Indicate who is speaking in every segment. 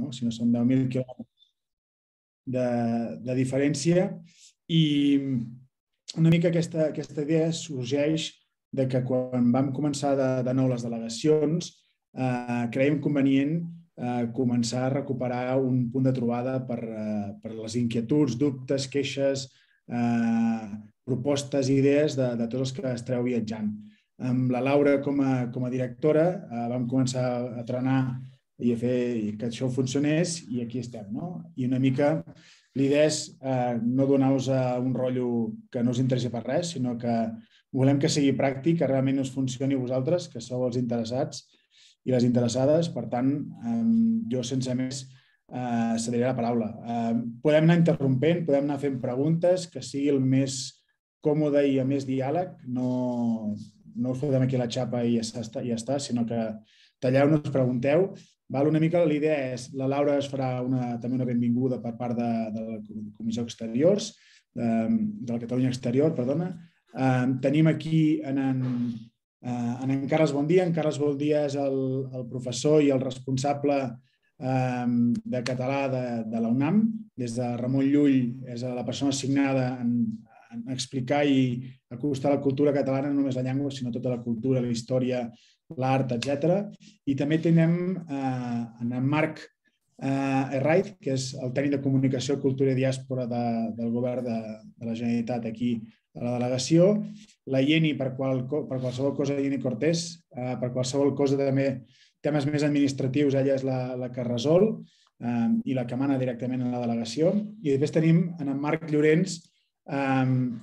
Speaker 1: no? si no són 10.000 quilòmetres de, de diferència. I una mica aquesta, aquesta idea sorgeix de que quan vam començar de, de nou les delegacions, eh, creiem convenient eh, començar a recuperar un punt de trobada per, eh, per les inquietuds, dubtes, queixes, eh, propostes i idees de, de tots els que esteu viatjant. Amb la Laura com a, com a directora eh, vam començar a trenar i a fer que això funcionés i aquí estem. No? I una mica l'idea és eh, no donar-vos un rotllo que no us interessi per res, sinó que volem que sigui pràctic, que realment us funcioni vosaltres, que sou els interessats i les interessades. Per tant, eh, jo sense més eh, cediré la paraula. Eh, podem anar interrompent, podem anar fent preguntes, que sigui el més còmode i a més diàleg. No, no us fotem aquí la xapa i ja està, ja està sinó que talleu-nos, pregunteu. Val? Una mica la idea és, la Laura es farà una, també una benvinguda per part de, de la Comissió Exteriors, de, de la Catalunya Exterior, perdona. Eh, tenim aquí en, en, eh, en, en Carles Bondia. En Carles Bondia és el, el professor i el responsable eh, de català de, de la UNAM. Des de Ramon Llull és la persona assignada en, explicar i acostar la cultura catalana, no només la llengua, sinó tota la cultura, la història, l'art, etc. I també tenim eh, en Marc eh, Herraiz, que és el tècnic de comunicació, cultura i diàspora de, del govern de, de la Generalitat aquí a la delegació, la Ieni per, qual, per qualsevol cosa, Ieni Cortés, eh, per qualsevol cosa també temes més administratius, ella és la, la que resol eh, i la que mana directament a la delegació. I després tenim en Marc Llorenç, um,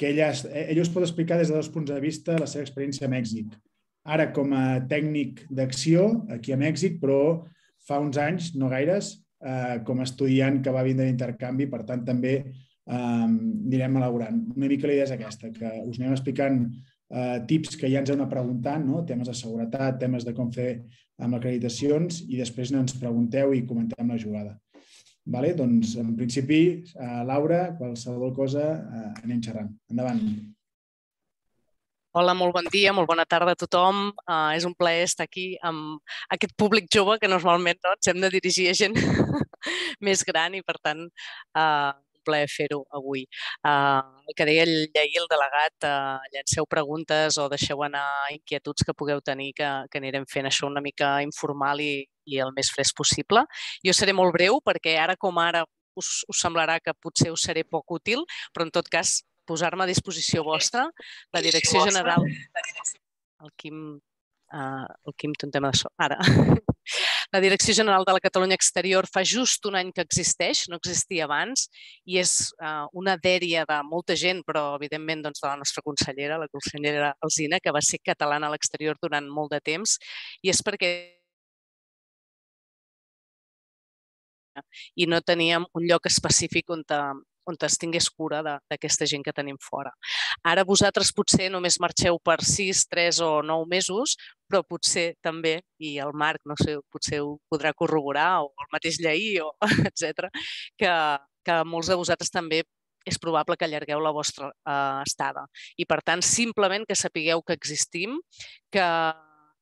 Speaker 1: que ella, ell us pot explicar des de dos punts de vista la seva experiència a Mèxic. Ara com a tècnic d'acció aquí a Mèxic, però fa uns anys, no gaires, eh, com a estudiant que va vindre d'intercanvi, per tant també anirem elaborant. Una mica la idea és aquesta, que us anem explicant eh, tips que ja ens heu anat preguntant, no? temes de seguretat, temes de com fer amb acreditacions i després ens pregunteu i comentem la jugada. Vale? Doncs, en principi, eh, Laura, qualsevol cosa, eh, anem xerrant. Endavant.
Speaker 2: Hola, molt bon dia, molt bona tarda a tothom. Uh, és un plaer estar aquí amb aquest públic jove que normalment no, ens hem de dirigir a gent més gran i, per tant, uh, un plaer fer-ho avui. Uh, el que deia el el delegat, uh, llanceu preguntes o deixeu anar inquietuds que pugueu tenir, que, que anirem fent això una mica informal i, i el més fresc possible. Jo seré molt breu perquè ara com ara us, us semblarà que potser us seré poc útil, però en tot cas posar-me a disposició vostra. La Direcció General... El Quim, uh, el Quim té un tema de so. Ara. La Direcció General de la Catalunya Exterior fa just un any que existeix, no existia abans, i és uh, una dèria de molta gent, però evidentment doncs, de la nostra consellera, la consellera Alzina, que va ser catalana a l'exterior durant molt de temps, i és perquè i no teníem un lloc específic on, on es tingués cura d'aquesta gent que tenim fora. Ara vosaltres potser només marxeu per 6, 3 o 9 mesos, però potser també, i el Marc, no sé, potser ho podrà corroborar, o el mateix Lleí, o etc, que, que molts de vosaltres també és probable que allargueu la vostra uh, estada. I, per tant, simplement que sapigueu que existim, que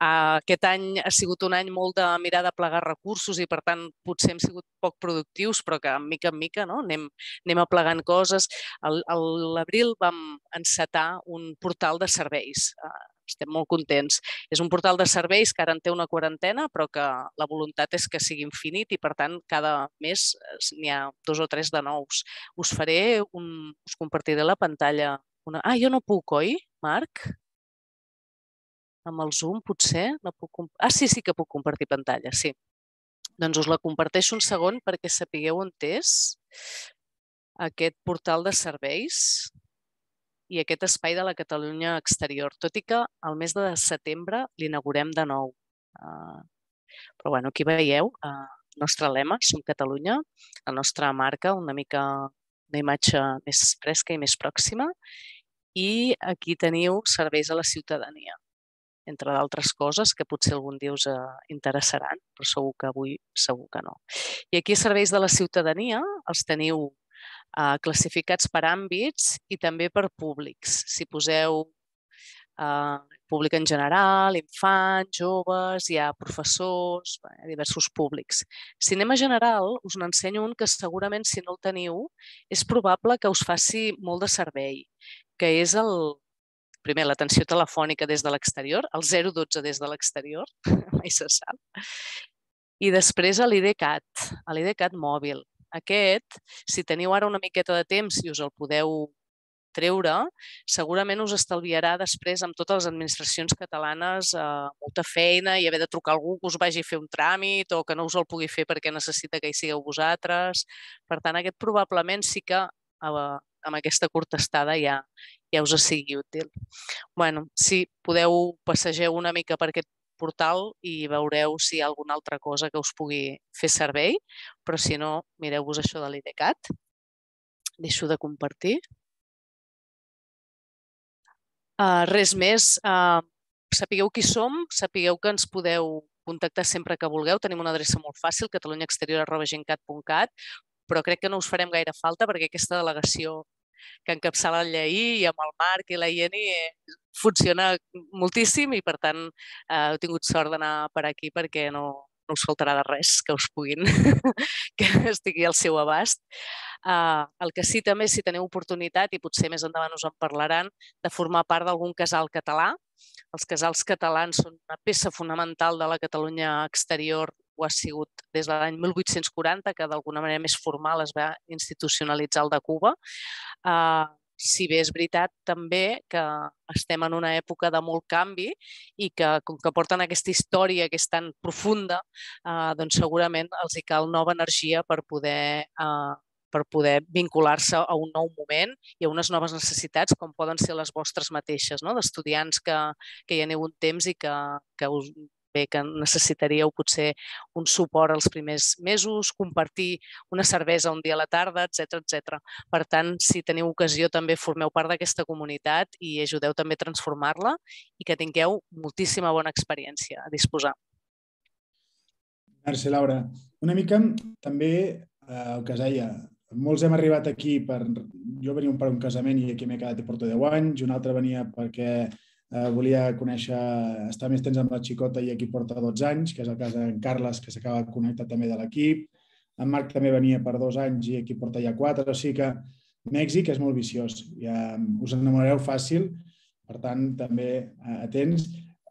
Speaker 2: aquest any ha sigut un any molt de mirar de plegar recursos i, per tant, potser hem sigut poc productius, però que, mica en mica, no? anem, anem aplegant coses. A l'abril vam encetar un portal de serveis. Eh, estem molt contents. És un portal de serveis que ara en té una quarantena, però que la voluntat és que sigui infinit i, per tant, cada mes n'hi ha dos o tres de nous. Us faré un... us compartiré la pantalla. Una... Ah, jo no puc, oi, Marc? Amb el Zoom, potser? No puc... Ah, sí, sí que puc compartir pantalla, sí. Doncs us la comparteixo un segon perquè sapigueu on és aquest portal de serveis i aquest espai de la Catalunya exterior, tot i que al mes de setembre l'inaugurem de nou. Uh, però bueno, aquí veieu uh, el nostre lema, Som Catalunya, la nostra marca, una mica una imatge més fresca i més pròxima, i aquí teniu serveis a la ciutadania entre d'altres coses que potser algun dia us eh, interessaran, però segur que avui segur que no. I aquí serveis de la ciutadania els teniu eh, classificats per àmbits i també per públics. Si poseu uh, públic en general, infants, joves, hi ha professors, ha diversos públics. Cinema general us n'ensenyo un que segurament si no el teniu és probable que us faci molt de servei, que és el, primer, l'atenció telefònica des de l'exterior, el 012 des de l'exterior, mai se sap, i després l'IDCAT, l'IDCAT mòbil. Aquest, si teniu ara una miqueta de temps i us el podeu treure, segurament us estalviarà després amb totes les administracions catalanes eh, molta feina i haver de trucar algú que us vagi a fer un tràmit o que no us el pugui fer perquè necessita que hi sigueu vosaltres. Per tant, aquest probablement sí que eh, amb aquesta curta estada ja, ja us sigui útil. bueno, si podeu passejar una mica per aquest portal i veureu si hi ha alguna altra cosa que us pugui fer servei, però si no, mireu-vos això de l'IDCAT. Deixo de compartir. Uh, res més. Uh, sapigueu qui som, sapigueu que ens podeu contactar sempre que vulgueu. Tenim una adreça molt fàcil, catalunyaexterior.gencat.cat, però crec que no us farem gaire falta perquè aquesta delegació que encapçala el Lleí i amb el Marc i la Ieni eh, funciona moltíssim i per tant eh, heu tingut sort d'anar per aquí perquè no, no us faltarà de res que us puguin, que estigui al seu abast. Uh, el que sí també, si teniu oportunitat, i potser més endavant us en parlaran, de formar part d'algun casal català. Els casals catalans són una peça fonamental de la Catalunya exterior ho ha sigut des de l'any 1840, que d'alguna manera més formal es va institucionalitzar el de Cuba. Uh, si bé és veritat també que estem en una època de molt canvi i que, com que porten aquesta història que és tan profunda, eh, doncs segurament els hi cal nova energia per poder, eh, per poder vincular-se a un nou moment i a unes noves necessitats com poden ser les vostres mateixes, no? d'estudiants que, que hi aneu un temps i que, que us, bé que necessitaríeu potser un suport els primers mesos, compartir una cervesa un dia a la tarda, etc etc. Per tant, si teniu ocasió, també formeu part d'aquesta comunitat i ajudeu també a transformar-la i que tingueu moltíssima bona experiència a disposar.
Speaker 1: Merci, Laura. Una mica també eh, el que es deia, molts hem arribat aquí per... Jo venia per un casament i aquí m'he quedat i porto 10 anys, un altre venia perquè Eh, volia conèixer, estar més temps amb la xicota i aquí porta 12 anys, que és el cas d'en Carles, que s'acaba de connectar també de l'equip. En Marc també venia per dos anys i aquí porta ja quatre, o sigui que Mèxic és molt viciós. Ja us enamoreu fàcil, per tant, també eh, atents.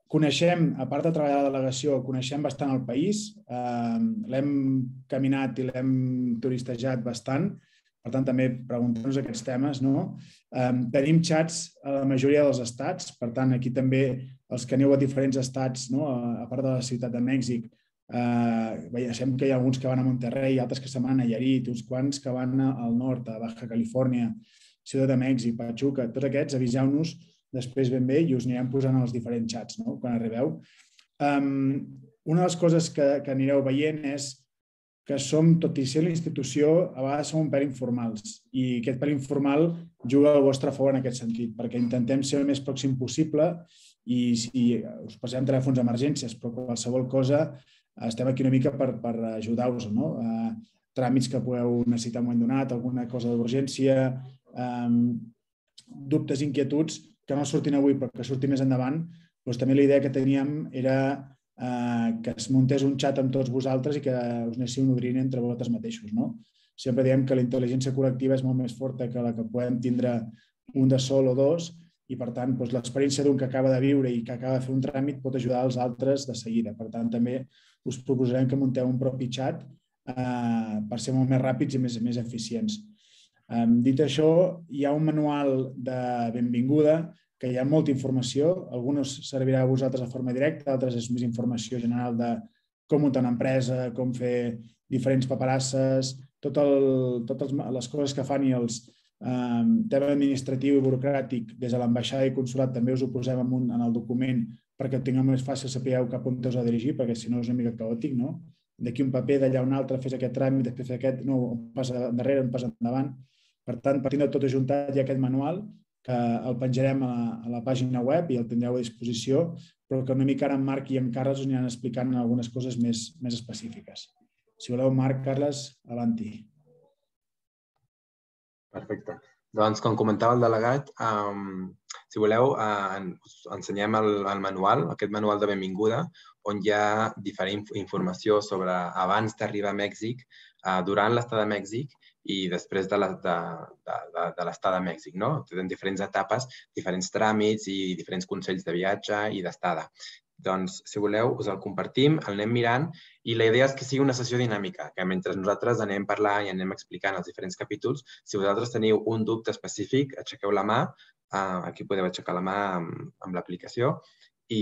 Speaker 1: Coneixem, a part de treballar a la delegació, coneixem bastant el país. Eh, l'hem caminat i l'hem turistejat bastant per tant, també preguntar-nos aquests temes. No? Um, tenim xats a la majoria dels estats, per tant, aquí també els que aneu a diferents estats, no? a, a part de la ciutat de Mèxic, eh, veiem que hi ha alguns que van a Monterrey, altres que se'n van a Nayarit, uns quants que van al nord, a Baja Califòrnia, Ciutat de Mèxic, Pachuca, tots aquests, aviseu-nos després ben bé i us anirem posant als diferents xats no? quan arribeu. Um, una de les coses que, que anireu veient és que som, tot i ser la institució, a vegades som un pèl informals i aquest pèl informal juga al vostre favor en aquest sentit, perquè intentem ser el més pròxim possible i si us passem telèfons d'emergències, però qualsevol cosa estem aquí una mica per, per ajudar-vos, no? Uh, tràmits que podeu necessitar en un moment donat, alguna cosa d'urgència, um, dubtes, inquietuds que no sortin avui però que surtin més endavant, doncs també la idea que teníem era eh, que es muntés un xat amb tots vosaltres i que us anéssiu nodrint entre vosaltres mateixos. No? Sempre diem que la intel·ligència col·lectiva és molt més forta que la que podem tindre un de sol o dos i, per tant, doncs, l'experiència d'un que acaba de viure i que acaba de fer un tràmit pot ajudar els altres de seguida. Per tant, també us proposarem que munteu un propi xat eh, per ser molt més ràpids i més, més eficients. Eh, dit això, hi ha un manual de benvinguda que hi ha molta informació. Alguns servirà a vosaltres de forma directa, altres és més informació general de com muntar una empresa, com fer diferents paperasses, tot el, totes les coses que fan i els eh, tema administratiu i burocràtic des de l'ambaixada i consulat també us ho posem en, un, en el document perquè tingueu més fàcil sapigueu cap on us de dirigir, perquè si no és una mica caòtic, no? D'aquí un paper, d'allà un altre, fes aquest tràmit, després aquest, no, passa darrere, un passa endavant. Per tant, partint de tot ajuntat, hi ha aquest manual que el penjarem a la, a la pàgina web i el tindreu a disposició, però que una mica ara en Marc i en Carles us aniran explicant algunes coses més, més específiques. Si voleu, Marc, Carles, avanti.
Speaker 3: Perfecte. Doncs, com comentava el delegat, um, si voleu, uh, us ensenyem el, el manual, aquest manual de benvinguda, on hi ha diferent informació sobre abans d'arribar a Mèxic, uh, durant l'estada a Mèxic i després de l'estada a Mèxic. No? Tenen diferents etapes, diferents tràmits i diferents consells de viatge i d'estada. Doncs, si voleu, us el compartim, el anem mirant i la idea és que sigui una sessió dinàmica, que mentre nosaltres anem parlant i anem explicant els diferents capítols, si vosaltres teniu un dubte específic, aixequeu la mà, uh, aquí podeu aixecar la mà amb, amb l'aplicació i,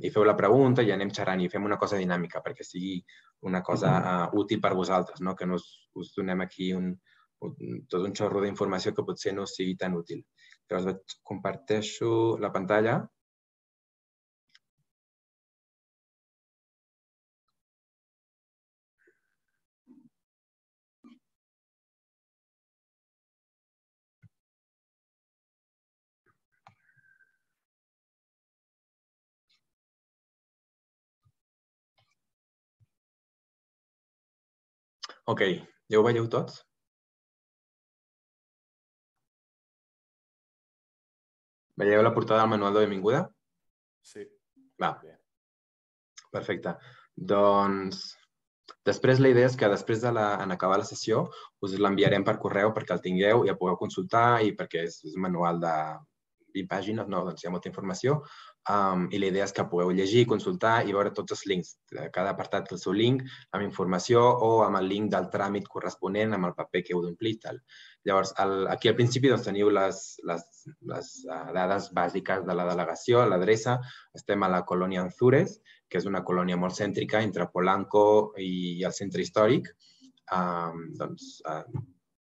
Speaker 3: i feu la pregunta i anem xerrant i fem una cosa dinàmica perquè sigui una cosa uh, útil per vosaltres, no? que no us, us donem aquí un, un, tot un xorro d'informació que potser no sigui tan útil. Llavors, comparteixo la pantalla. Ok, ja ho veieu tots? Veieu la portada del manual de benvinguda?
Speaker 1: Sí.
Speaker 3: Va. Perfecte. Doncs, després la idea és que després de la, en acabar la sessió us l'enviarem per correu perquè el tingueu i el pugueu consultar i perquè és, és un manual de 20 pàgines, no, doncs hi ha molta informació, Um, I la idea és que pugueu llegir, consultar i veure tots els links. Cada apartat té el seu link amb informació o amb el link del tràmit corresponent amb el paper que heu d'omplir. Llavors, el, aquí al principi doncs, teniu les, les, les uh, dades bàsiques de la delegació, l'adreça. Estem a la colònia Anzures, que és una colònia molt cèntrica entre Polanco i el centre històric. Um, doncs, uh,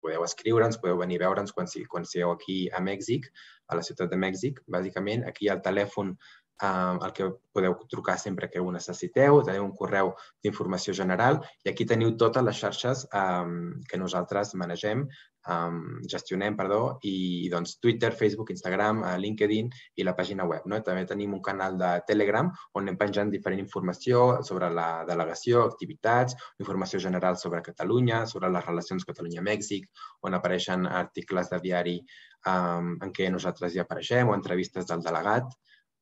Speaker 3: podeu escriure'ns, podeu venir a veure'ns quan, quan sigueu aquí a Mèxic, a la ciutat de Mèxic. Bàsicament, aquí al telèfon eh, el que podeu trucar sempre que ho necessiteu, teniu un correu d'informació general i aquí teniu totes les xarxes eh, que nosaltres manegem, um, gestionem, perdó, i doncs Twitter, Facebook, Instagram, uh, LinkedIn i la pàgina web. No? També tenim un canal de Telegram on anem penjant diferent informació sobre la delegació, activitats, informació general sobre Catalunya, sobre les relacions Catalunya-Mèxic, on apareixen articles de diari um, en què nosaltres hi apareixem o entrevistes del delegat,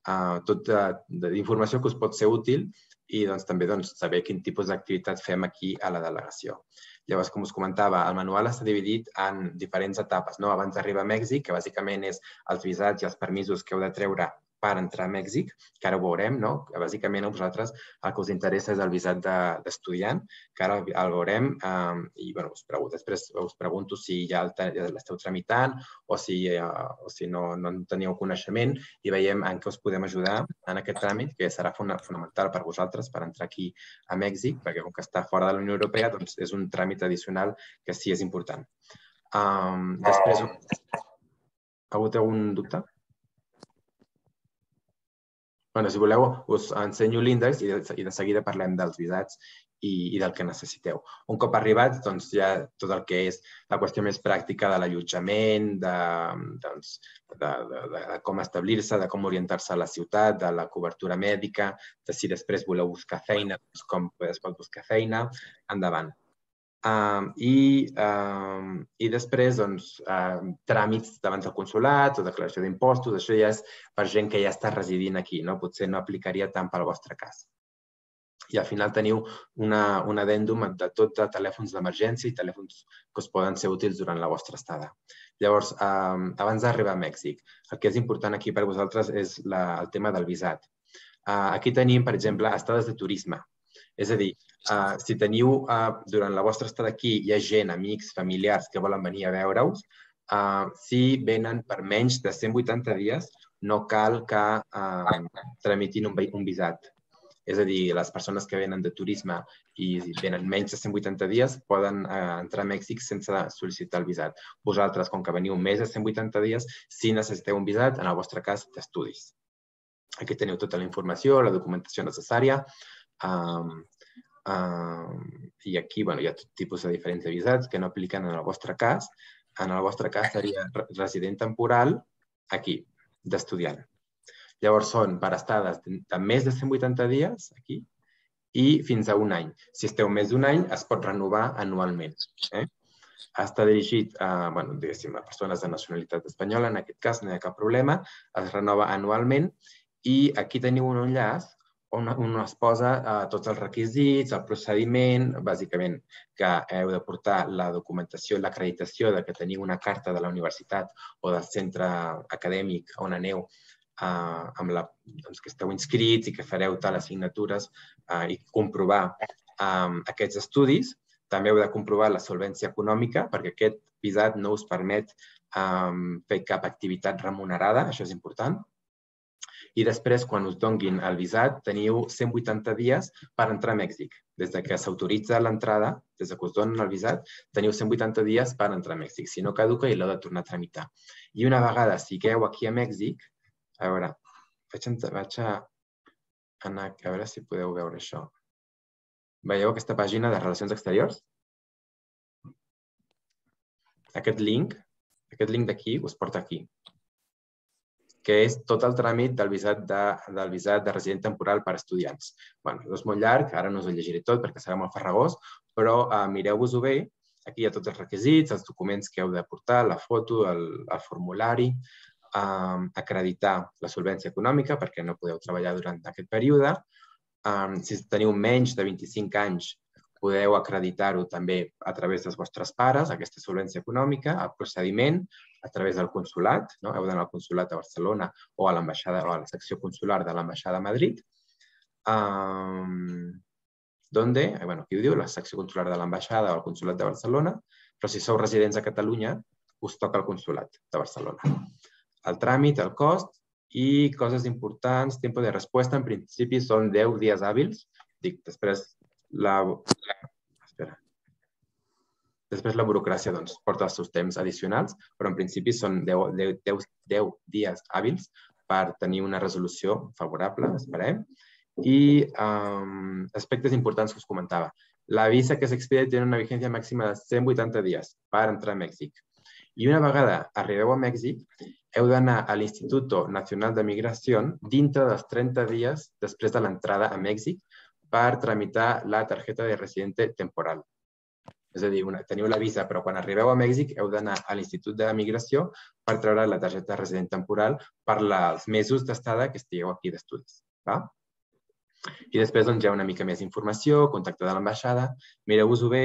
Speaker 3: uh, tot d'informació que us pot ser útil i doncs, també doncs, saber quin tipus d'activitat fem aquí a la delegació. Llavors, com us comentava, el manual està dividit en diferents etapes. No? Abans d'arribar a Mèxic, que bàsicament és els visats i els permisos que heu de treure per entrar a Mèxic, que ara ho veurem, no? que bàsicament a vosaltres el que us interessa és el visat d'estudiant, de, que ara el veurem um, i bueno, us pregunto, després us pregunto si ja l'esteu tramitant o si, uh, o si no, no en teniu coneixement i veiem en què us podem ajudar en aquest tràmit, que serà fonamental per vosaltres per entrar aquí a Mèxic, perquè com que està fora de la Unió Europea, doncs és un tràmit addicional que sí és important. Um, després, algú té algun dubte? Bueno, si voleu, us ensenyo l'índex i, i de seguida parlem dels visats i, i del que necessiteu. Un cop arribats, doncs, hi ha tot el que és la qüestió més pràctica de l'allotjament, de, doncs, de, de, de com establir-se, de com orientar-se a la ciutat, de la cobertura mèdica, de si després voleu buscar feina, doncs com es pot buscar feina, endavant. Uh, i, uh, I després, doncs, uh, tràmits davant del consulat o declaració d'impostos, això ja és per gent que ja està residint aquí, no? potser no aplicaria tant pel vostre cas. I al final teniu una, un addendum de tot de telèfons d'emergència i telèfons que us poden ser útils durant la vostra estada. Llavors, uh, abans d'arribar a Mèxic, el que és important aquí per vosaltres és la, el tema del visat. Uh, aquí tenim, per exemple, estades de turisme. És a dir, uh, si teniu, uh, durant la vostra estada aquí, hi ha gent, amics, familiars que volen venir a veure-us, uh, si venen per menys de 180 dies, no cal que uh, tramitin un, un visat. És a dir, les persones que venen de turisme i venen menys de 180 dies poden uh, entrar a Mèxic sense sol·licitar el visat. Vosaltres, com que veniu més de 180 dies, si necessiteu un visat, en el vostre cas, d'estudis. Aquí teniu tota la informació, la documentació necessària, Um, um, I aquí bueno, hi ha tot tipus de diferents visats que no apliquen en el vostre cas. En el vostre cas seria resident temporal aquí, d'estudiant. Llavors són per estades de més de 180 dies aquí i fins a un any. Si esteu més d'un any, es pot renovar anualment. Eh? està dirigit a, bueno, a persones de nacionalitat espanyola, en aquest cas no hi ha cap problema, es renova anualment i aquí teniu un enllaç on, on es posa eh, tots els requisits, el procediment, bàsicament que heu de portar la documentació, l'acreditació de que teniu una carta de la universitat o del centre acadèmic on aneu eh, amb la, doncs, que esteu inscrits i que fareu tal assignatures eh, i comprovar eh, aquests estudis. També heu de comprovar la solvència econòmica perquè aquest visat no us permet eh, fer cap activitat remunerada, això és important. I després, quan us donguin el visat, teniu 180 dies per entrar a Mèxic. Des de que s'autoritza l'entrada, des de que us donen el visat, teniu 180 dies per entrar a Mèxic. Si no caduca, i l'heu de tornar a tramitar. I una vegada sigueu aquí a Mèxic, a veure, vaig, vaig a anar a veure si podeu veure això. Veieu aquesta pàgina de Relacions Exteriors? Aquest link, aquest link d'aquí us porta aquí, que és tot el tràmit del visat de, del visat de resident temporal per estudiants. bueno, és molt llarg, ara no us ho llegiré tot perquè serà molt farragós, però uh, mireu-vos-ho bé. Aquí hi ha tots els requisits, els documents que heu de portar, la foto, el, el formulari, um, acreditar la solvència econòmica perquè no podeu treballar durant aquest període. Um, si teniu menys de 25 anys, podeu acreditar-ho també a través dels vostres pares, aquesta solvència econòmica, el procediment a través del consulat, no? heu d'anar al consulat a Barcelona o a l'ambaixada o a la secció consular de l'ambaixada a Madrid, um, donde, eh, bueno, aquí ho diu, la secció consular de l'ambaixada o el consulat de Barcelona, però si sou residents a Catalunya, us toca el consulat de Barcelona el tràmit, el cost i coses importants, temps de resposta, en principi són 10 dies hàbils. Dic, després la, la. Després la burocràcia doncs, porta els seus temps addicionals, però en principi són 10, 10, 10, 10 dies hàbils per tenir una resolució favorable, esperem. I um, aspectes importants que us comentava. La visa que s'expede té una vigència màxima de 180 dies per entrar a Mèxic. I una vegada arribeu a Mèxic, heu d'anar a l'Institut Nacional de Migració dintre dels 30 dies després de l'entrada a Mèxic per tramitar la targeta de residente temporal. És a dir, una, teniu la visa, però quan arribeu a Mèxic heu d'anar a l'Institut de Migració per treure la targeta de resident temporal per els mesos d'estada que estigueu aquí d'estudis. I després doncs, hi ha una mica més informació, contacte de l'ambaixada, mireu-vos-ho bé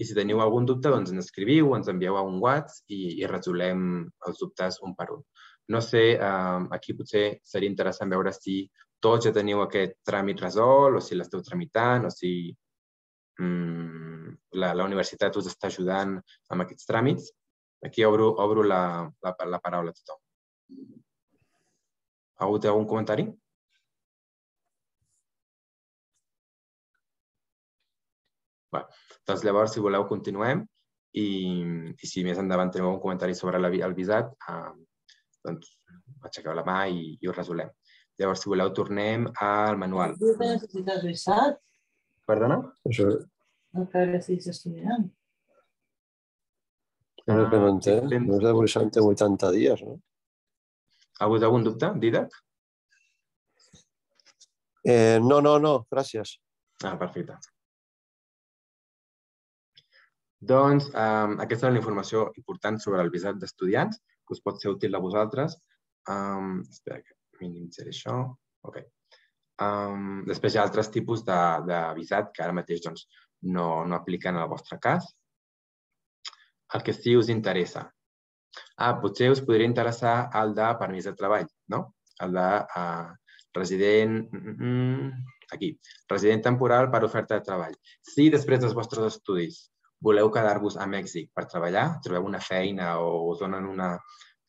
Speaker 3: i si teniu algun dubte, doncs ens escriviu, ens envieu a un WhatsApp i, i resolem els dubtes un per un. No sé, eh, aquí potser seria interessant veure si tots ja teniu aquest tràmit resolt o si l'esteu tramitant o si la, la universitat us està ajudant amb aquests tràmits. Aquí obro, obro la, la, la paraula a tothom. Algú té algun comentari? Bé, doncs llavors, si voleu, continuem i, i si més endavant teniu un comentari sobre la, el visat, eh, doncs aixequeu la mà i, i ho resolem. Llavors, si voleu, tornem al manual.
Speaker 4: Tu necessites visat?
Speaker 3: Perdona?
Speaker 5: Això
Speaker 4: Encara estiguis estudiant.
Speaker 5: el que no entenc. No és de 60 o 80 dies, no?
Speaker 3: Ha hagut algun dubte, Didac?
Speaker 5: Eh, no, no, no, gràcies.
Speaker 3: Ah, perfecte. Doncs um, aquesta és la informació important sobre el visat d'estudiants, que us pot ser útil a vosaltres. Um, espera que minimitzaré això. Ok. Um, després hi ha altres tipus de, de visat que ara mateix doncs, no, no apliquen al vostre cas. El que sí us interessa. Ah, potser us podria interessar el de permís de treball, no? El de uh, resident... Mm, mm, aquí, resident temporal per oferta de treball. Si després dels vostres estudis voleu quedar-vos a Mèxic per treballar, trobeu una feina o us donen una,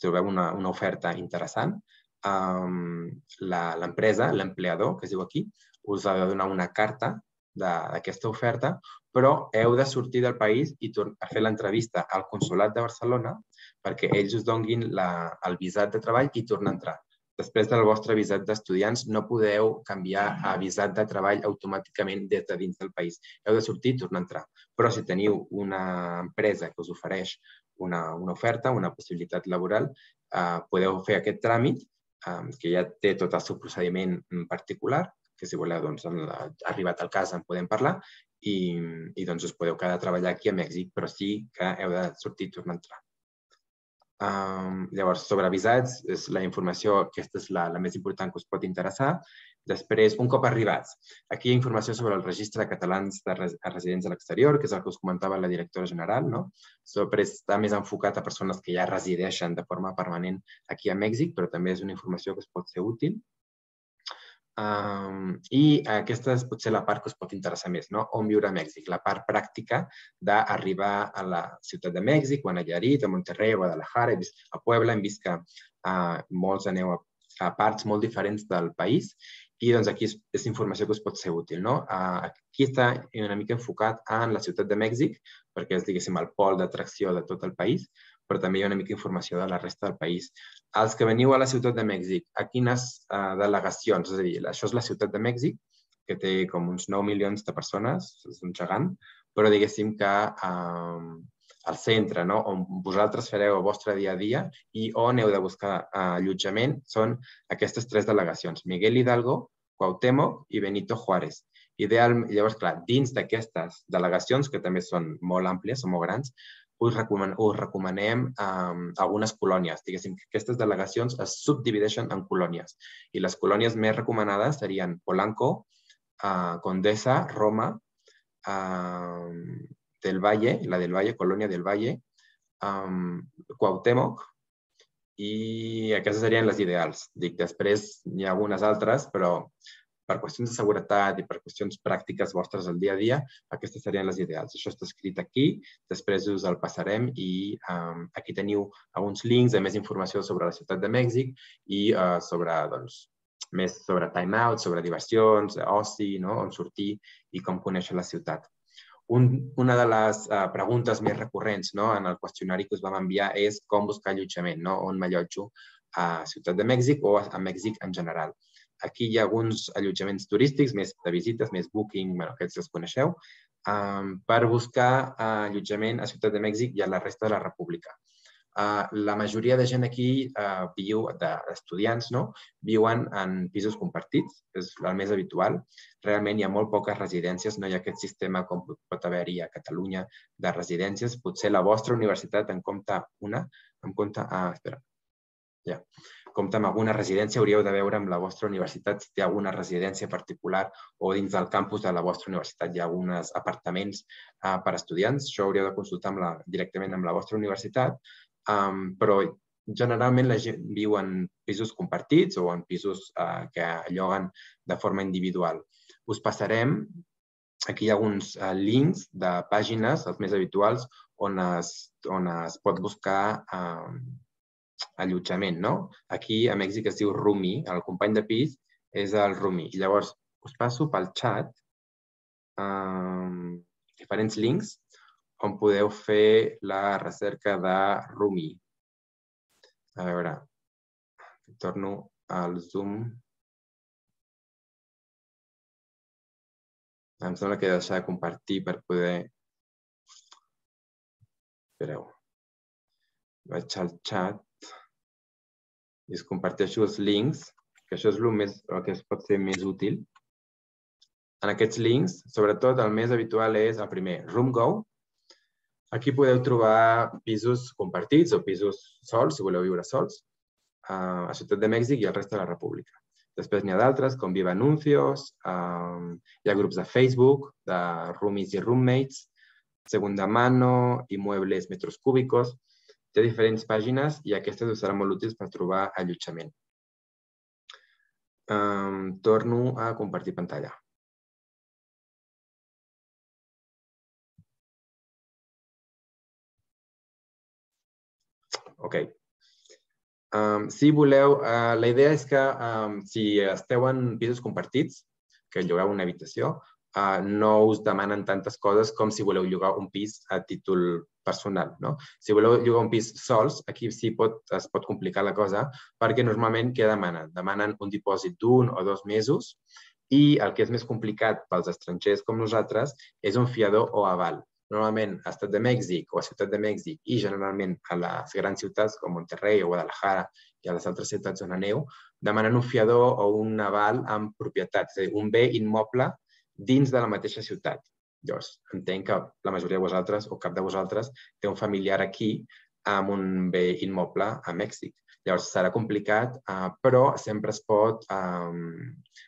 Speaker 3: trobeu una, una oferta interessant, um, l'empresa, l'empleador, que es diu aquí, us ha de donar una carta d'aquesta oferta, però heu de sortir del país i a fer l'entrevista al Consolat de Barcelona perquè ells us donguin la, el visat de treball i tornar a entrar. Després del vostre visat d'estudiants no podeu canviar a visat de treball automàticament des de dins del país. Heu de sortir i tornar a entrar. Però si teniu una empresa que us ofereix una, una oferta, una possibilitat laboral, eh, podeu fer aquest tràmit, que ja té tot el seu procediment particular, que si voleu, doncs, arribat al cas en podem parlar, i, i doncs us podeu quedar a treballar aquí a Mèxic, però sí que heu de sortir i tornar a entrar. Um, llavors, sobre visats, és la informació, aquesta és la, la més important que us pot interessar. Després, un cop arribats, aquí hi ha informació sobre el registre de catalans de res residents a l'exterior, que és el que us comentava la directora general. No? Després està més enfocat a persones que ja resideixen de forma permanent aquí a Mèxic, però també és una informació que es pot ser útil. Um, I aquesta és potser la part que us pot interessar més, no? on viure a Mèxic, la part pràctica d'arribar a la ciutat de Mèxic, o a Nayarit, a Monterrey, a Guadalajara, a Puebla, hem vist que uh, molts aneu a, a parts molt diferents del país i doncs aquí és, és informació que us pot ser útil. No? Uh, aquí està una mica enfocat en la ciutat de Mèxic, perquè és, diguéssim, el pol d'atracció de tot el país, però també hi ha una mica informació de la resta del país. Els que veniu a la ciutat de Mèxic, a quines uh, delegacions? És a dir, això és la ciutat de Mèxic, que té com uns 9 milions de persones, és un gegant, però diguéssim que uh, al centre, no? on vosaltres fareu el vostre dia a dia i on heu de buscar uh, allotjament, són aquestes tres delegacions, Miguel Hidalgo, Cuauhtémoc i Benito Juárez. Ideal, llavors, clar, dins d'aquestes delegacions, que també són molt àmplies, són molt grans, us, recoman us recomanem um, algunes colònies. Diguéssim que aquestes delegacions es subdivideixen en colònies i les colònies més recomanades serien Polanco, uh, Condesa, Roma, uh, del Valle, la del Valle, Colònia del Valle, um, Cuauhtémoc, i aquestes serien les ideals. Dic, després hi ha algunes altres, però per qüestions de seguretat i per qüestions pràctiques vostres al dia a dia, aquestes serien les ideals. Això està escrit aquí, després us el passarem i um, aquí teniu alguns links de més informació sobre la ciutat de Mèxic i uh, sobre, doncs, més sobre time-out, sobre diversions, oci, no? on sortir i com conèixer la ciutat. Un, una de les uh, preguntes més recurrents no? en el qüestionari que us vam enviar és com buscar allotjament, no? on m'allotjo a Ciutat de Mèxic o a Mèxic en general. Aquí hi ha alguns allotjaments turístics, més de visites, més booking, bueno, aquests els coneixeu, um, per buscar uh, allotjament a Ciutat de Mèxic i a la resta de la República. Uh, la majoria de gent aquí uh, viu, d'estudiants, no? viuen en pisos compartits, és el més habitual. Realment hi ha molt poques residències, no hi ha aquest sistema com pot haver-hi a Catalunya de residències. Potser la vostra universitat en compta una, en compta... Ah, espera. Ja compte amb alguna residència, hauríeu de veure amb la vostra universitat si té alguna residència particular o dins del campus de la vostra universitat hi ha alguns apartaments uh, per estudiants. Això hauríeu de consultar amb la, directament amb la vostra universitat, um, però generalment la gent viu en pisos compartits o en pisos uh, que lloguen de forma individual. Us passarem aquí hi ha alguns uh, links de pàgines, els més habituals, on es, on es pot buscar uh, allotjament, no? Aquí a Mèxic es diu Rumi, el company de pis és el Rumi. I llavors us passo pel xat um, diferents links on podeu fer la recerca de Rumi. A veure, torno al Zoom. Em sembla que he de deixar de compartir per poder... Espereu. Vaig al xat i us comparteixo els links, que això és el, més, el que es pot ser més útil. En aquests links, sobretot el més habitual és el primer, RoomGo. Aquí podeu trobar pisos compartits o pisos sols, si voleu viure sols, a Ciutat de Mèxic i al resta de la República. Després n'hi ha d'altres, com Viva Anuncios, um, hi ha grups de Facebook, de roomies i roommates, Segunda Mano, Muebles Metros Cúbicos, Té diferents pàgines i aquestes us seran molt útils per trobar allotjament. Um, torno a compartir pantalla. Ok. Um, si voleu, uh, la idea és que um, si esteu en pisos compartits, que llogueu una habitació, uh, no us demanen tantes coses com si voleu llogar un pis a títol personal. No? Si voleu llogar un pis sols, aquí sí pot, es pot complicar la cosa, perquè normalment què demanen? Demanen un dipòsit d'un o dos mesos i el que és més complicat pels estrangers com nosaltres és un fiador o aval. Normalment a Estat de Mèxic o a Ciutat de Mèxic i generalment a les grans ciutats com Monterrey o Guadalajara i a les altres ciutats on aneu, demanen un fiador o un aval amb propietat, és a dir, un bé immoble dins de la mateixa ciutat. Llavors, entenc que la majoria de vosaltres o cap de vosaltres té un familiar aquí amb un bé immoble a Mèxic. Llavors, serà complicat, uh, però sempre es pot um,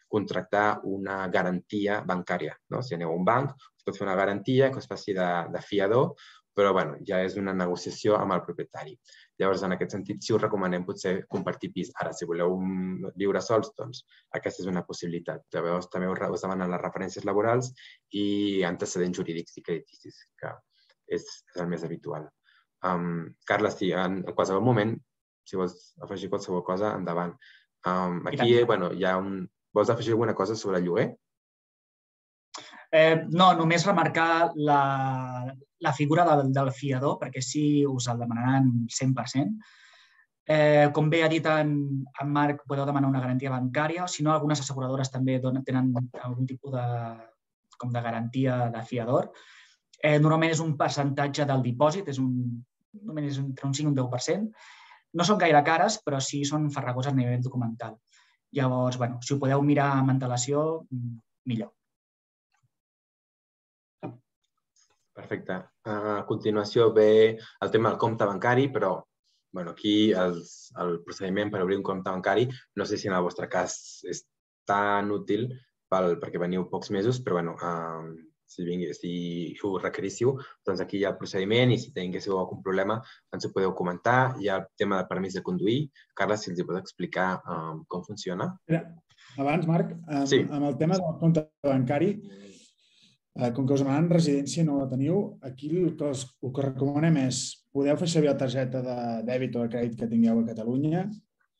Speaker 3: contractar una garantia bancària. No? Si aneu a un banc, us pot fer una garantia que us faci de, de fiador però bueno, ja és una negociació amb el propietari. Llavors, en aquest sentit, sí us recomanem potser compartir pis. Ara, si voleu viure sols, doncs aquesta és una possibilitat. Llavors, també us demanen les referències laborals i antecedents jurídics i crediticis, que és, el més habitual. Um, Carles, sí, en, en qualsevol moment, si vols afegir qualsevol cosa, endavant. Um, aquí, bueno, hi ha un... Vols afegir alguna cosa sobre el lloguer?
Speaker 6: Eh, no, només remarcar la, la figura del, del fiador, perquè sí us el demanaran 100%. Eh, com bé ha dit en, en Marc, podeu demanar una garantia bancària, o si no, algunes asseguradores també donen, tenen algun tipus de, com de garantia de fiador. Eh, normalment és un percentatge del dipòsit, és un, normalment és entre un 5 i un 10%. No són gaire cares, però sí són farragoses a nivell documental. Llavors, bueno, si ho podeu mirar amb antelació, millor.
Speaker 3: Perfecte. A continuació ve el tema del compte bancari, però bueno, aquí els, el procediment per obrir un compte bancari, no sé si en el vostre cas és tan útil pel, perquè veniu pocs mesos, però bueno, um, si, vingui, si ho requeríssiu, doncs aquí hi ha el procediment i si tinguéssiu algun problema ens ho podeu comentar. Hi ha el tema de permís de conduir. Carla, si els hi pot explicar um, com funciona.
Speaker 1: Mira, abans, Marc, amb, sí. amb el tema del compte bancari, Eh, com que us demanen residència no la teniu, aquí el que, us, el que recomanem és podeu fer servir la targeta de dèbit o de crèdit que tingueu a Catalunya,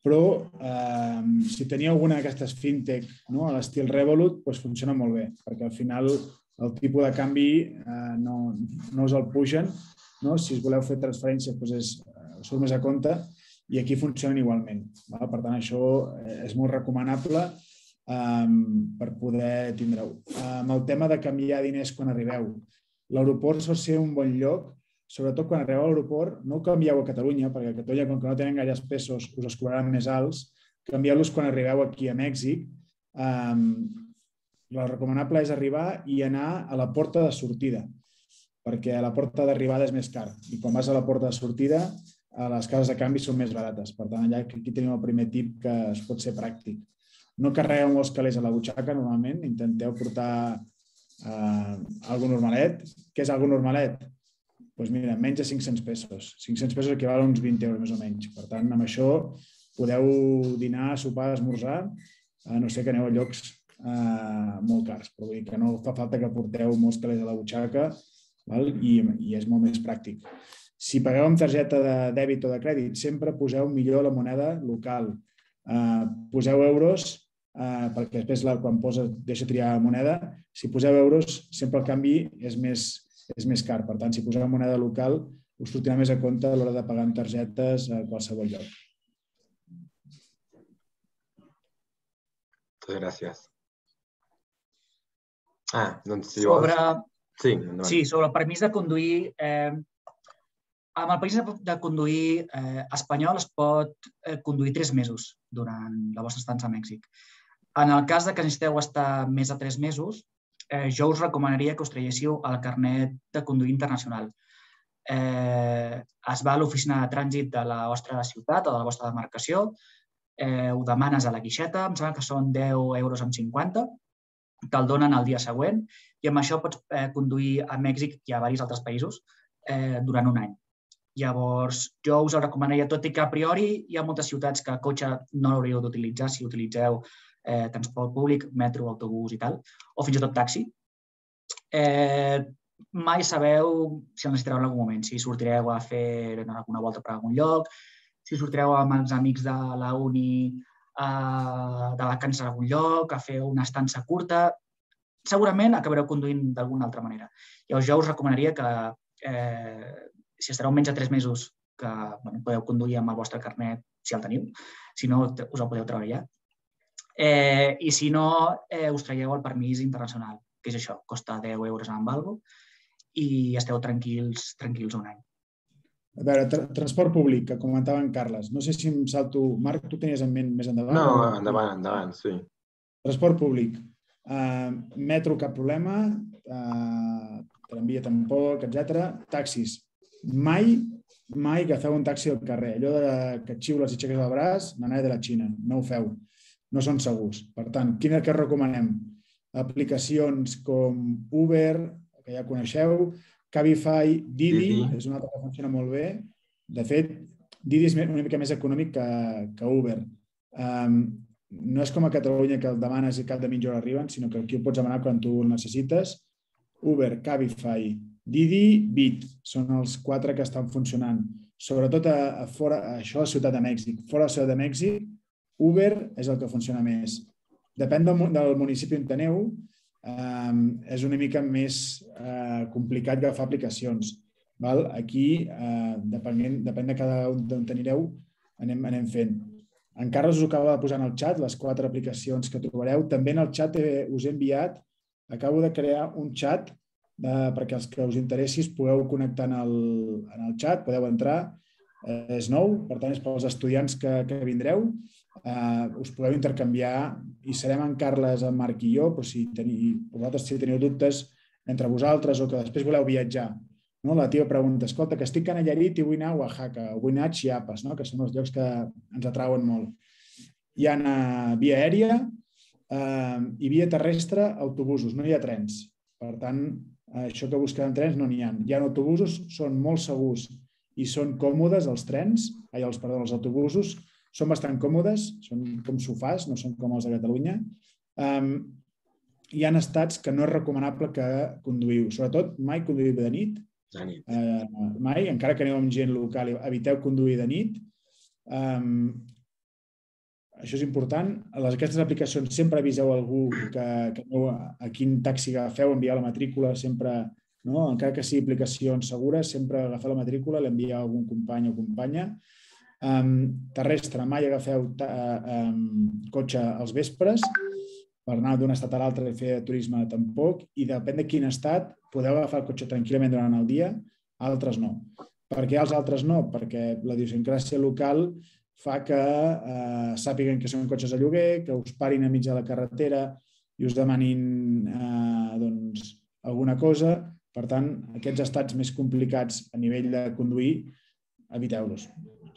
Speaker 1: però eh, si teniu alguna d'aquestes fintech no, a l'estil Revolut, doncs funciona molt bé, perquè al final el tipus de canvi eh, no, no us el pugen. No? Si us voleu fer transferència, doncs és, uh, surt més a compte i aquí funcionen igualment. Val? Per tant, això eh, és molt recomanable um, per poder tindre-ho. Amb el tema de canviar diners quan arribeu. L'aeroport sol ser un bon lloc, sobretot quan arribeu a l'aeroport, no canvieu a Catalunya, perquè a Catalunya, com que no tenen gaires pesos, us els cobraran més alts, canvieu-los quan arribeu aquí a Mèxic. Um, el recomanable és arribar i anar a la porta de sortida, perquè a la porta d'arribada és més car. I quan vas a la porta de sortida, les cases de canvi són més barates. Per tant, allà aquí tenim el primer tip que es pot ser pràctic no carregueu molts calés a la butxaca, normalment. Intenteu portar eh, algo normalet. Què és algo normalet? Doncs pues mira, menys de 500 pesos. 500 pesos equival a uns 20 euros més o menys. Per tant, amb això podeu dinar, sopar, esmorzar, a no sé que aneu a llocs eh, molt cars. Però vull dir que no fa falta que porteu molts calés a la butxaca val? I, i és molt més pràctic. Si pagueu amb targeta de dèbit o de crèdit, sempre poseu millor la moneda local. Eh, poseu euros eh, perquè després la, quan posa, deixa triar moneda, si poseu euros sempre el canvi és més, és més car. Per tant, si poseu moneda local, us sortirà més a compte a l'hora de pagar amb targetes a qualsevol lloc.
Speaker 3: Moltes gràcies. Ah, doncs si
Speaker 6: sobre...
Speaker 3: vols... Sí,
Speaker 6: endavant. sí, sobre el permís de conduir, eh, amb el permís de conduir eh, espanyol es pot eh, conduir tres mesos durant la vostra estança a Mèxic. En el cas de que necessiteu estar més de tres mesos, eh, jo us recomanaria que us traiéssiu el carnet de conduir internacional. Eh, es va a l'oficina de trànsit de la vostra ciutat o de la vostra demarcació, eh, ho demanes a la guixeta, em sembla que són 10 euros amb 50, te'l donen el dia següent i amb això pots eh, conduir a Mèxic i a diversos altres països eh, durant un any. Llavors, jo us el recomanaria, tot i que a priori hi ha moltes ciutats que el cotxe no l'hauríeu d'utilitzar si utilitzeu eh, transport públic, metro, autobús i tal, o fins i tot taxi. Eh, mai sabeu si el necessitareu en algun moment, si sortireu a fer alguna volta per algun lloc, si sortireu amb els amics de la uni eh, de vacances a algun lloc, a fer una estança curta, segurament acabareu conduint d'alguna altra manera. Llavors jo us recomanaria que eh, si estareu menys de tres mesos que bueno, podeu conduir amb el vostre carnet, si el teniu, si no us el podeu treballar, Eh, I si no, eh, us traieu el permís internacional, que és això, costa 10 euros amb algo i esteu tranquils, tranquils un any.
Speaker 1: A veure, tra transport públic, que comentava en Carles. No sé si em salto... Marc, tu tenies en ment més endavant?
Speaker 3: No, endavant, endavant, sí.
Speaker 1: Transport públic. Uh, metro, cap problema. eh, tramvia tampoc, etc. Taxis. Mai, mai agafeu un taxi al carrer. Allò de que et xiules i aixeques el braç, nanai de la Xina. No ho feu. No són segurs. Per tant, quina que recomanem? Aplicacions com Uber, que ja coneixeu, Cabify, Didi,
Speaker 3: Didi.
Speaker 1: és una altra que funciona molt bé. De fet, Didi és una mica més econòmic que, que Uber. Um, no és com a Catalunya que el demanes i cap de mitja hora arriben, sinó que aquí ho pots demanar quan tu el necessites. Uber, Cabify, Didi, Bit són els quatre que estan funcionant. Sobretot a, a fora, a això a Ciutat de Mèxic. Fora de Ciutat de Mèxic, Uber és el que funciona més. Depèn del, del municipi on aneu, eh, és una mica més eh, complicat agafar aplicacions. Val? Aquí, eh, depenent, depèn de cada un d'on anireu, anem, anem fent. En Carles us ho acaba de posar en el xat, les quatre aplicacions que trobareu. També en el xat he, us he enviat, acabo de crear un xat de, perquè els que us interessi es pugueu connectar en el, en el xat, podeu entrar, eh, és nou, per tant és pels estudiants que, que vindreu, eh, us podeu intercanviar i serem en Carles, en Marc i jo, però si teniu, vosaltres si teniu dubtes entre vosaltres o que després voleu viatjar, no? la teva pregunta, escolta, que estic a Nayarit i vull anar a Oaxaca, o vull anar a Chiapas, no? que són els llocs que ens atrauen molt. Hi ha uh, via aèria eh, i via terrestre autobusos, no hi ha trens. Per tant, això que busquem trens no n'hi ha. Hi ha autobusos, són molt segurs i són còmodes els trens, ai, els, perdó, els autobusos, són bastant còmodes, són com sofàs, no són com els de Catalunya. Um, hi han estats que no és recomanable que conduïu, sobretot mai conduïu de nit,
Speaker 3: De nit.
Speaker 1: eh, mai, encara que aneu amb gent local, eviteu conduir de nit. Um, això és important. A les, aquestes aplicacions sempre aviseu algú que, que aneu a, a quin taxi agafeu, enviar la matrícula, sempre, no? encara que sigui aplicacions segures, sempre agafeu la matrícula, l'enviar a algun company o companya. Um, terrestre, mai agafeu ta, um, cotxe als vespres, per anar d'un estat a l'altre i fer turisme tampoc, i depèn de quin estat podeu agafar el cotxe tranquil·lament durant el dia, altres no. Per què els altres no? Perquè la idiosincràsia local fa que eh, sàpiguen que són cotxes a lloguer, que us parin a mitja de la carretera i us demanin eh, doncs, alguna cosa. Per tant, aquests estats més complicats a nivell de conduir, eviteu-los.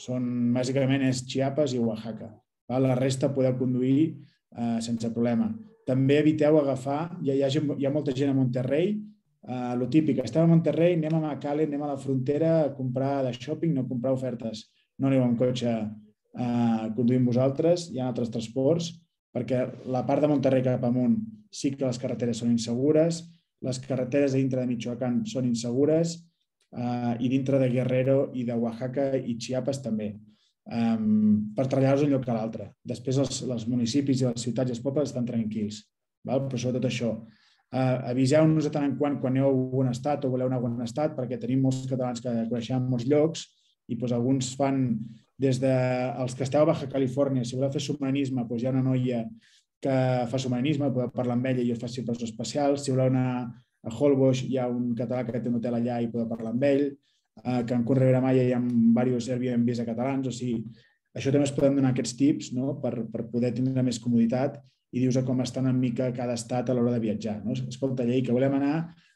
Speaker 1: Són, bàsicament, és Chiapas i Oaxaca. Val? La resta podeu conduir eh, sense problema. També eviteu agafar, ha, hi ha, gent- hi ha molta gent a Monterrey, eh, lo típic, estem a Monterrey, anem a McAllen, anem a la frontera a comprar de shopping, no comprar ofertes. No aneu amb cotxe eh, conduint vosaltres, hi ha altres transports, perquè la part de Monterrey cap amunt sí que les carreteres són insegures, les carreteres dintre de Michoacán són insegures eh, i dintre de Guerrero i de Oaxaca i Chiapas també um, per treballar-los un lloc a l'altre. Després els, els municipis i les ciutats i els pobles estan tranquils. Val? Però sobretot això, uh, aviseu-nos de tant en quant quan aneu a algun estat o voleu anar a algun estat, perquè tenim molts catalans que coneixem molts llocs i doncs, alguns fan des de els que esteu a Baja Califòrnia, si voleu fer submarinisme, doncs hi ha una noia que fa submarinisme, podeu parlar amb ella i us faci coses especials. Si voleu anar a Holbox, hi ha un català que té un hotel allà i podeu parlar amb ell eh, en Cancún Ribera Maya hi ha diversos Airbnbs a catalans, o sigui, això també es poden donar aquests tips no? per, per poder tindre més comoditat i dius com està una mica cada estat a l'hora de viatjar. No? Escolta, llei, que volem anar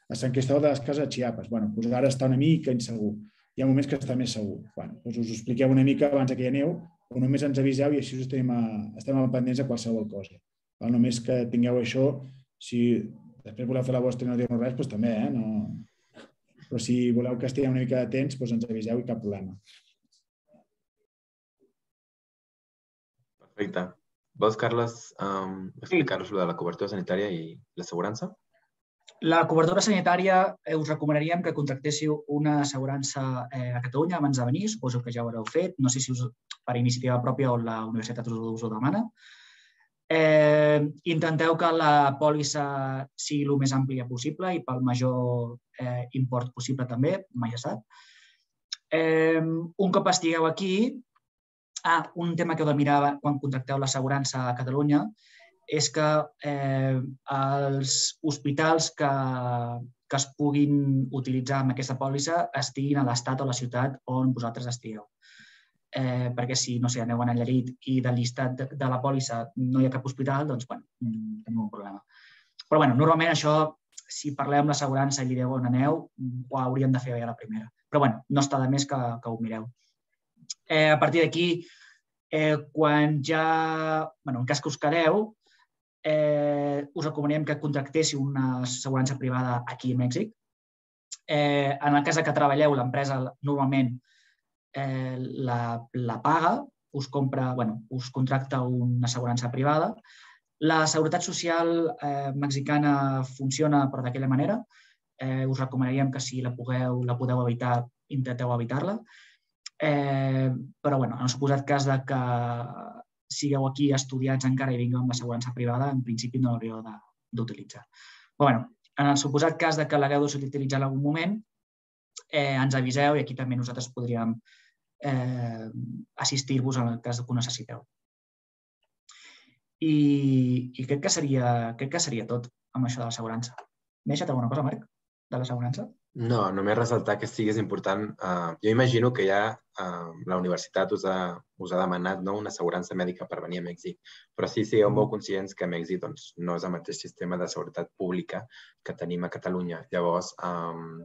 Speaker 1: a Sant Cristòbal de les Cases a Chiapas. Bueno, doncs ara està una mica insegur. Hi ha moments que està més segur. Bueno, doncs us ho expliqueu una mica abans que hi aneu o només ens aviseu i així us estem, a, estem a pendents a qualsevol cosa. Val? Només que tingueu això, si després voleu fer la vostra i no dir-nos res, doncs també, eh? No, però si voleu que estiguem una mica de temps, doncs ens aviseu i cap problema.
Speaker 3: Perfecte. Vols, Carles, um, explicar-nos de la cobertura sanitària i l'assegurança?
Speaker 6: La cobertura sanitària eh, us recomanaríem que contractéssiu una assegurança eh, a Catalunya abans de venir, suposo que ja ho haureu fet, no sé si us, per iniciativa pròpia o la universitat us, us ho demana. Eh, intenteu que la pòlissa sigui el més àmplia possible i pel major eh, import possible també, mai sap. Eh, un cop estigueu aquí, ah, un tema que heu de mirar quan contracteu l'assegurança a Catalunya és que eh, els hospitals que, que es puguin utilitzar amb aquesta pòlissa estiguin a l'estat o la ciutat on vosaltres estigueu. Eh, perquè si, no sé, aneu a Nallarit i del llistat de, de la pòlissa no hi ha cap hospital, doncs, bueno, mm, tenim un problema. Però, bueno, normalment això si parleu amb l'assegurança i li deu on aneu, ho haurien de fer bé a la primera. Però bueno, no està de més que, que ho mireu. Eh, a partir d'aquí, eh, quan ja, bueno, en cas que us quedeu, eh, us recomanaríem que contractéssiu una assegurança privada aquí a Mèxic. Eh, en el cas que treballeu, l'empresa normalment la, la paga, us compra, bueno, us contracta una assegurança privada. La seguretat social eh, mexicana funciona per d'aquella manera. Eh, us recomanaríem que si la, pugueu, la podeu evitar, intenteu evitar-la. Eh, però, bueno, en el suposat cas de que sigueu aquí estudiats encara i vingueu amb l'assegurança privada, en principi no l'hauríeu d'utilitzar. Però, bueno, en el suposat cas de que l'hagueu d'utilitzar en algun moment, eh, ens aviseu i aquí també nosaltres podríem eh, assistir-vos en el cas que ho necessiteu. I, i crec, que seria, crec que seria tot amb això de l'assegurança. M'he deixat alguna cosa, Marc, de l'assegurança?
Speaker 3: No, només ressaltar que sí que és important. Uh, jo imagino que ja uh, la universitat us ha, us ha demanat no, una assegurança mèdica per venir a Mèxic, però sí sigueu molt conscients que a Mèxic doncs, no és el mateix sistema de seguretat pública que tenim a Catalunya. Llavors, um,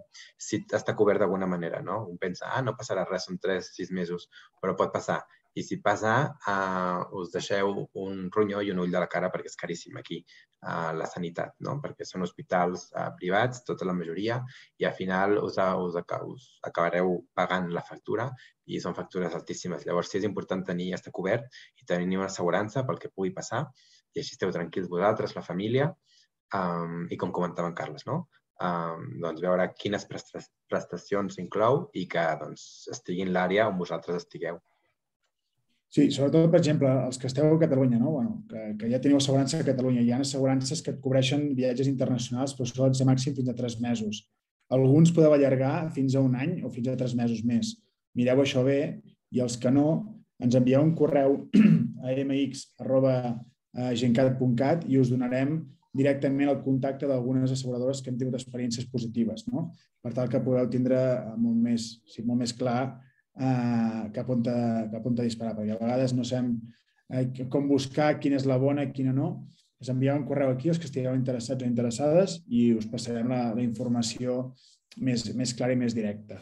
Speaker 3: sí està cobert d'alguna manera, no? Un pensa, ah, no passarà res, són 3-6 mesos, però pot passar. I si passa, uh, us deixeu un ronyó i un ull de la cara perquè és caríssim aquí uh, la sanitat, no? perquè són hospitals uh, privats, tota la majoria, i al final us, us, us acabareu pagant la factura i són factures altíssimes. Llavors, sí és important tenir estar cobert i tenir una assegurança pel que pugui passar i així esteu tranquils vosaltres, la família, um, i com comentava en Carles, no? Um, doncs veure quines prestacions inclou i que doncs, estigui en l'àrea on vosaltres estigueu.
Speaker 1: Sí, sobretot, per exemple, els que esteu a Catalunya, no? bueno, que, que ja teniu assegurança a Catalunya. Hi ha assegurances que et cobreixen viatges internacionals, però sols de màxim fins a tres mesos. Alguns podeu allargar fins a un any o fins a tres mesos més. Mireu això bé i els que no, ens envieu un correu a mx.gencat.cat i us donarem directament el contacte d'algunes asseguradores que hem tingut experiències positives, no? per tal que podeu tindre molt més, sí, molt més clar eh, cap, on te, cap on te disparar, perquè a vegades no sabem eh, com buscar quina és la bona i quina no. Us envieu un correu aquí, els que estigueu interessats o interessades, i us passarem la, la informació més, més clara i més directa.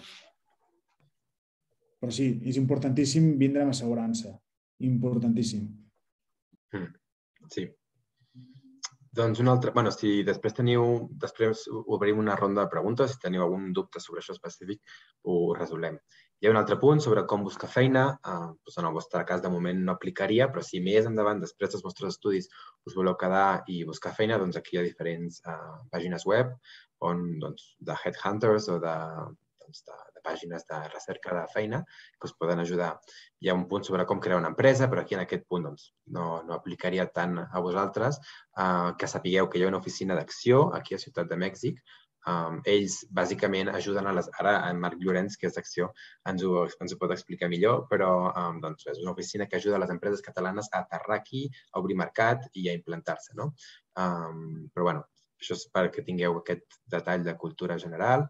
Speaker 1: Però sí, és importantíssim vindre amb assegurança. Importantíssim.
Speaker 3: Mm, sí. Doncs un altre... bueno, si després teniu... Després obrim una ronda de preguntes. Si teniu algun dubte sobre això específic, ho resolem. Hi ha un altre punt sobre com buscar feina. Uh, doncs en el vostre cas, de moment, no aplicaria, però si més endavant, després dels vostres estudis, us voleu quedar i buscar feina, doncs aquí hi ha diferents uh, pàgines web on, doncs, de headhunters o de, doncs, de, de pàgines de recerca de feina que us poden ajudar. Hi ha un punt sobre com crear una empresa, però aquí en aquest punt doncs, no, no aplicaria tant a vosaltres. Uh, que sapigueu que hi ha una oficina d'acció aquí a Ciutat de Mèxic Um, ells bàsicament ajuden a les... Ara en Marc Llorenç, que és d'acció, ens, ens ho pot explicar millor, però um, doncs, és una oficina que ajuda a les empreses catalanes a aterrar aquí, a obrir mercat i a implantar-se. No? Um, però bueno, això és perquè tingueu aquest detall de cultura general.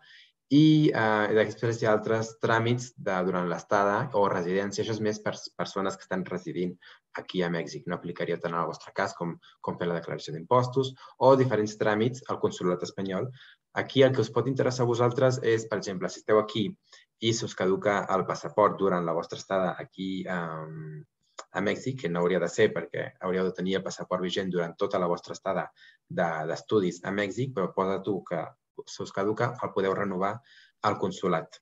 Speaker 3: I eh, després hi ha altres tràmits de, durant l'estada o residència. Això és més per persones que estan residint aquí a Mèxic. No aplicaria tant al vostre cas com, com fer la declaració d'impostos o diferents tràmits al consulat espanyol Aquí el que us pot interessar a vosaltres és, per exemple, si esteu aquí i se us caduca el passaport durant la vostra estada aquí um, a Mèxic, que no hauria de ser perquè hauríeu de tenir el passaport vigent durant tota la vostra estada d'estudis de, a Mèxic, però posa tu que se us caduca, el podeu renovar al consulat.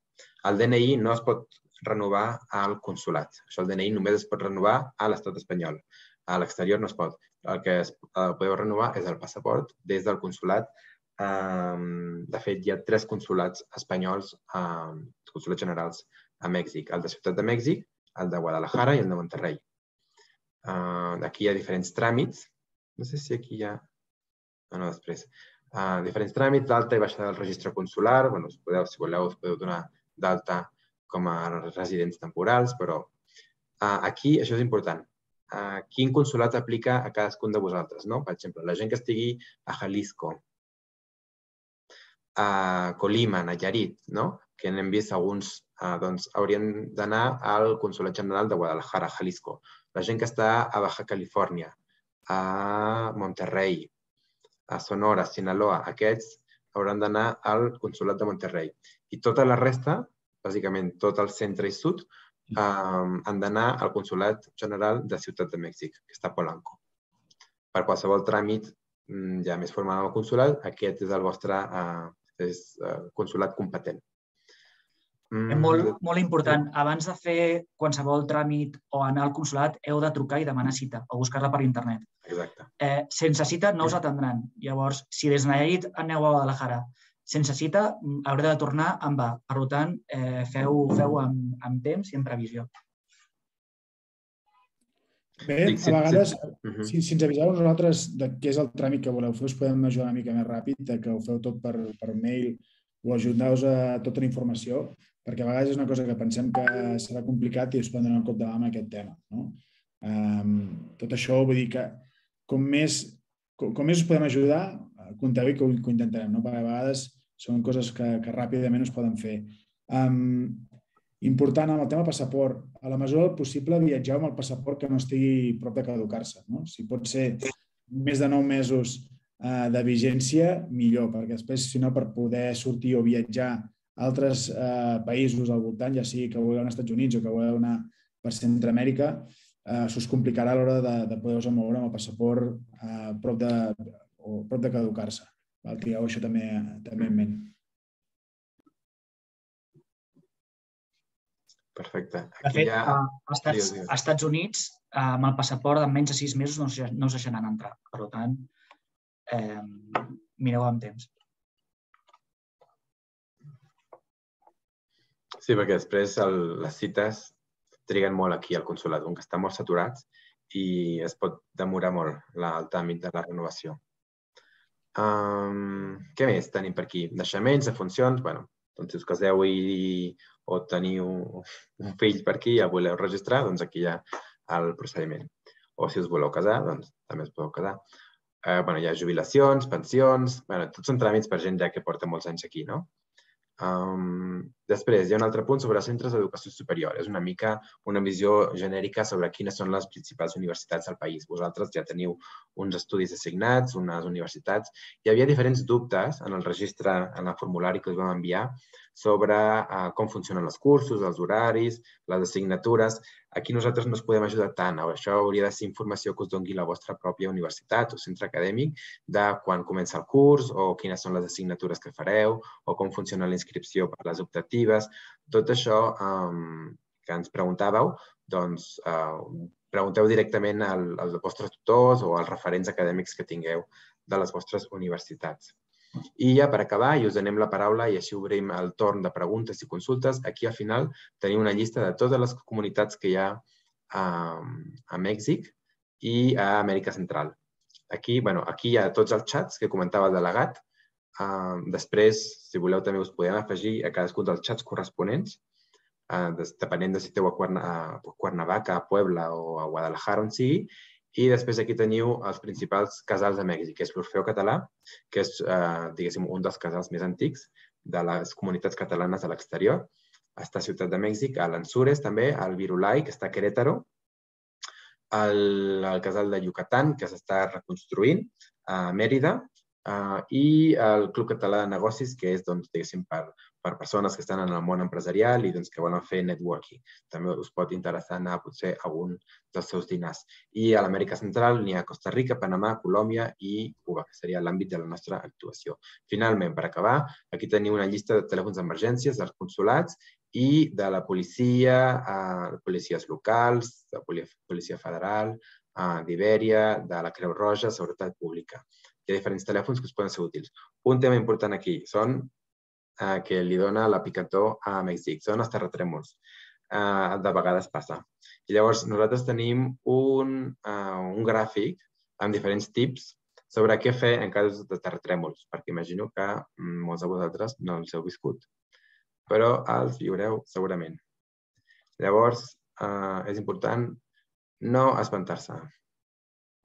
Speaker 3: El DNI no es pot renovar al consulat. Això el DNI només es pot renovar a l'estat espanyol. A l'exterior no es pot. El que es, el podeu renovar és el passaport des del consulat de fet, hi ha tres consulats espanyols, consulats generals a Mèxic, el de Ciutat de Mèxic, el de Guadalajara i el de Monterrey. aquí hi ha diferents tràmits. No sé si aquí hi ha... No, no, després. Uh, diferents tràmits d'alta i baixa del registre consular. Bueno, us podeu, si voleu, us podeu donar d'alta com a residents temporals, però uh, aquí això és important. Uh, quin consulat aplica a cadascun de vosaltres, no? Per exemple, la gent que estigui a Jalisco, a Colima, Nayarit, no? que n'hem vist alguns, eh, doncs haurien d'anar al Consolat General de Guadalajara, Jalisco. La gent que està a Baja Califòrnia, a Monterrey, a Sonora, Sinaloa, aquests hauran d'anar al Consolat de Monterrey. I tota la resta, bàsicament tot el centre i sud, eh, han d'anar al Consolat General de Ciutat de Mèxic, que està a Polanco. Per qualsevol tràmit mm, ja més formal al consolat, aquest és el vostre eh, és, eh, consolat competent.
Speaker 6: Mm. És molt, molt important. Abans de fer qualsevol tràmit o anar al consulat, heu de trucar i demanar cita o buscar-la per internet.
Speaker 3: Exacte.
Speaker 6: Eh, sense cita no us atendran. Llavors, si des de Nayarit aneu a Guadalajara sense cita, mm, haureu de tornar amb va. Per tant, eh, feu, feu amb, amb temps i en previsió.
Speaker 1: Bé, a vegades, si, si ens aviseu nosaltres de què és el tràmit que voleu fer, us podem ajudar una mica més ràpid, de que ho feu tot per, per mail o ajudar-vos a tota la informació perquè a vegades és una cosa que pensem que serà complicat i es poden donar un cop de mà amb aquest tema. No? Um, tot això vull dir que com més, com, com més us podem ajudar, compteu que ho, que ho intentarem, no? perquè a vegades són coses que, que ràpidament es poden fer. Um, important amb el tema passaport. A la mesura del possible viatgeu amb el passaport que no estigui prop de caducar-se. No? Si pot ser més de 9 mesos uh, de vigència, millor, perquè després, si no, per poder sortir o viatjar altres eh, països al voltant, ja sigui que vulgueu anar als Estats Units o que vulgueu anar per Centroamèrica, eh, s'us complicarà a l'hora de, de poder-vos moure amb el passaport eh, prop de, o prop de caducar-se. Tingueu això també, també en ment.
Speaker 3: Perfecte.
Speaker 6: Aquí de fet, ha... a, Estats, a Estats Units, amb el passaport de menys de sis mesos no, no us deixaran entrar. Per tant, eh, mireu amb temps.
Speaker 3: Sí, perquè després el, les cites triguen molt aquí al consulat, on estan molt saturats i es pot demorar molt la, el tràmit de la renovació. Um, què més tenim per aquí? Naixements, de funcions, bueno, doncs si us caseu i, o teniu un fill per aquí i ja voleu registrar, doncs aquí hi ha el procediment. O si us voleu casar, doncs també us podeu casar. Eh, bueno, hi ha jubilacions, pensions, bueno, tots són tràmits per gent ja que porta molts anys aquí, no? Um, després, hi ha un altre punt sobre centres d'educació superior. És una mica una visió genèrica sobre quines són les principals universitats del país. Vosaltres ja teniu uns estudis assignats, unes universitats. Hi havia diferents dubtes en el registre, en el formulari que us vam enviar, sobre uh, com funcionen els cursos, els horaris, les assignatures. Aquí nosaltres no us podem ajudar tant. Això hauria de ser informació que us doni la vostra pròpia universitat o centre acadèmic de quan comença el curs o quines són les assignatures que fareu o com funciona la inscripció per les optatives. Tot això um, que ens preguntàveu, doncs uh, pregunteu directament al, als vostres tutors o als referents acadèmics que tingueu de les vostres universitats. I ja per acabar, i us anem la paraula i així obrim el torn de preguntes i consultes, aquí al final tenim una llista de totes les comunitats que hi ha a, a Mèxic i a Amèrica Central. Aquí, bueno, aquí hi ha tots els xats que comentava el delegat. Uh, després, si voleu, també us podem afegir a cadascun dels xats corresponents, uh, depenent de si esteu a, Cuerna, a Cuernavaca, a Puebla o a Guadalajara, on sigui, i després aquí teniu els principals casals de Mèxic, que és l'Orfeo Català, que és, eh, diguéssim, un dels casals més antics de les comunitats catalanes a l'exterior. Està a Ciutat de Mèxic, a l'Ansures també, al Virulai, que està a Querétaro, el, el casal de Yucatán, que s'està reconstruint, a Mèrida, uh, i el Club Català de Negocis, que és, doncs, diguéssim, per, per persones que estan en el món empresarial i doncs, que volen fer networking. També us pot interessar anar potser a algun dels seus dinars. I a l'Amèrica Central n'hi ha Costa Rica, Panamà, Colòmbia i Cuba, que seria l'àmbit de la nostra actuació. Finalment, per acabar, aquí teniu una llista de telèfons d'emergències dels consulats i de la policia, eh, policies locals, de policia federal, eh, d'Ibèria, de la Creu Roja, Seguretat Pública. Hi ha diferents telèfons que us poden ser útils. Un tema important aquí són eh, que li dona la picató a Mèxic. Són els terratrèmols. Eh, de vegades passa. I llavors nosaltres tenim un, eh, un gràfic amb diferents tips sobre què fer en cas de terratrèmols, perquè imagino que mm, molts de vosaltres no els heu viscut, però els viureu segurament. Llavors, eh, és important no espantar-se.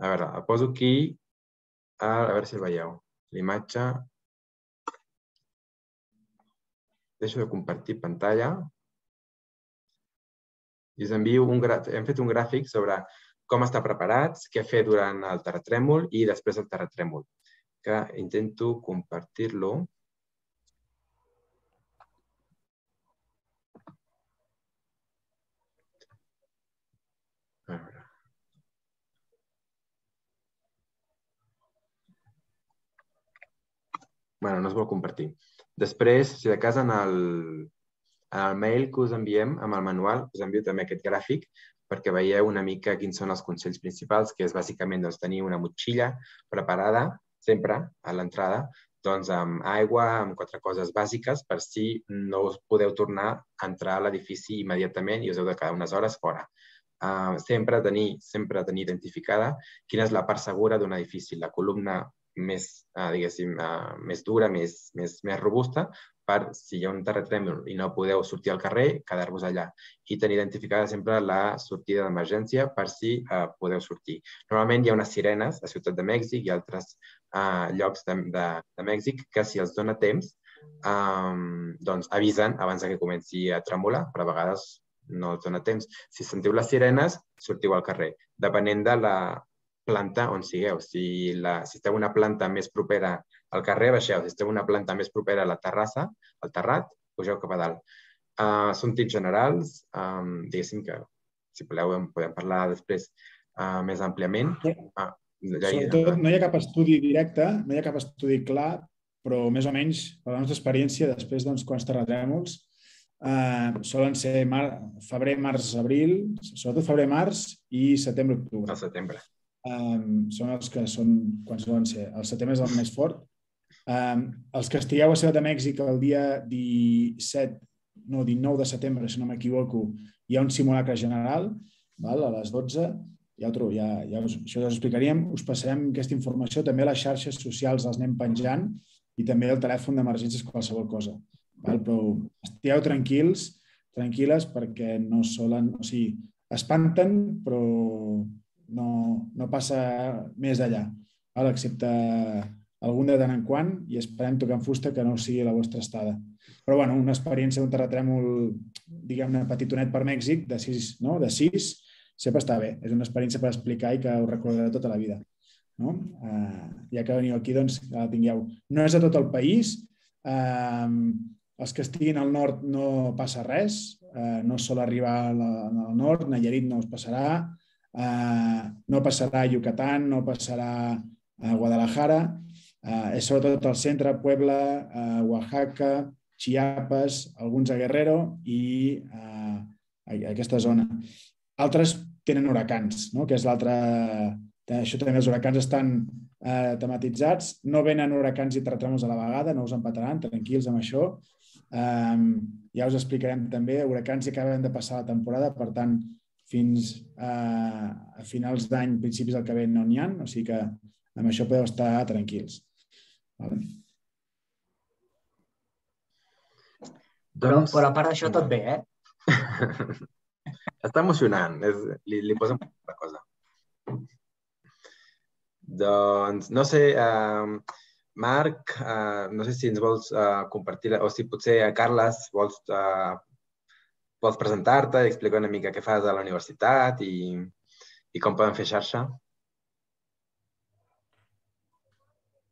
Speaker 3: A veure, el poso aquí, a, a veure si el veieu. L'imatge Deixo de compartir pantalla. I us envio un hem fet un gràfic sobre com estar preparats, què fer durant el terratrèmol i després el terratrèmol, que intento compartir-lo. Bueno, no es vol compartir. Després, si de cas, en el, en el mail que us enviem, amb el manual, us envio també aquest gràfic perquè veieu una mica quins són els consells principals, que és bàsicament doncs, tenir una motxilla preparada sempre a l'entrada, doncs amb aigua, amb quatre coses bàsiques per si no us podeu tornar a entrar a l'edifici immediatament i us heu de quedar unes hores fora. Uh, sempre tenir, sempre tenir identificada quina és la part segura d'un edifici, la columna més, uh, diguéssim, uh, més dura, més, més, més robusta, per si hi ha un terratrèmol i no podeu sortir al carrer, quedar-vos allà. I tenir identificada sempre la sortida d'emergència per si uh, podeu sortir. Normalment hi ha unes sirenes a Ciutat de Mèxic i altres uh, llocs de, de, de Mèxic que si els dona temps um, doncs avisen abans que comenci a tremolar, però a vegades no els dona temps. Si sentiu les sirenes, sortiu al carrer. Depenent de la planta on sigueu. Si, la, si esteu una planta més propera al carrer, baixeu. Si esteu una planta més propera a la terrassa, al terrat, pugeu cap a dalt. Uh, són tips generals, um, diguéssim que, si voleu, en podem parlar després uh, més àmpliament. Uh,
Speaker 1: ja hi, Sobretot, no hi ha cap estudi directe, no hi ha cap estudi clar, però més o menys, per la nostra experiència, després d'uns quants terratrèmols, eh, solen ser mar, febrer, març, abril, sobretot febrer, març i setembre, octubre.
Speaker 3: Al setembre
Speaker 1: um, són els que són, quan solen ser. El setembre és el més fort. Um, els que estigueu a Ciutat de Mèxic el dia 17, no, 19 de setembre, si no m'equivoco, hi ha un simulacre general val, a les 12, ja, trobo, ja, ja us, això ja us explicaríem. Us passarem aquesta informació, també a les xarxes socials els anem penjant i també el telèfon d'emergències qualsevol cosa. Val? Però estigueu tranquils, tranquil·les, perquè no solen... O sigui, espanten, però no, no passa més d'allà, excepte algun de tant en quant i esperem tocar en fusta que no sigui la vostra estada. Però bueno, una experiència d'un terratrèmol, diguem-ne, petitonet per Mèxic, de 6, no? de 6, sempre està bé. És una experiència per explicar i que ho recordaré tota la vida. No? Uh, ja que veniu aquí, doncs, la tingueu. No és a tot el país. Uh, els que estiguin al nord no passa res. Uh, no sol arribar al nord. Nayarit no us passarà eh, no passarà a Yucatán, no passarà a Guadalajara, eh, és sobretot al centre, Puebla, eh, Oaxaca, Chiapas, alguns a Guerrero i eh, a aquesta zona. Altres tenen huracans, no? que és l'altre... Això també, els huracans estan eh, tematitzats, no venen huracans i terratrèmols a la vegada, no us empataran, tranquils amb això. Um, ja us explicarem també, huracans i acaben de passar la temporada, per tant, fins a, a finals d'any, principis del que ve no n'hi ha, o sigui que amb això podeu estar tranquils. Vale?
Speaker 6: Però, doncs... però a part d'això tot bé, eh?
Speaker 3: Està emocionant, és, li, li posa una cosa. Doncs, no sé, uh, Marc, uh, no sé si ens vols uh, compartir, o si potser a Carles vols uh, vols presentar-te i explicar una mica què fas a la universitat i, i com poden fer xarxa?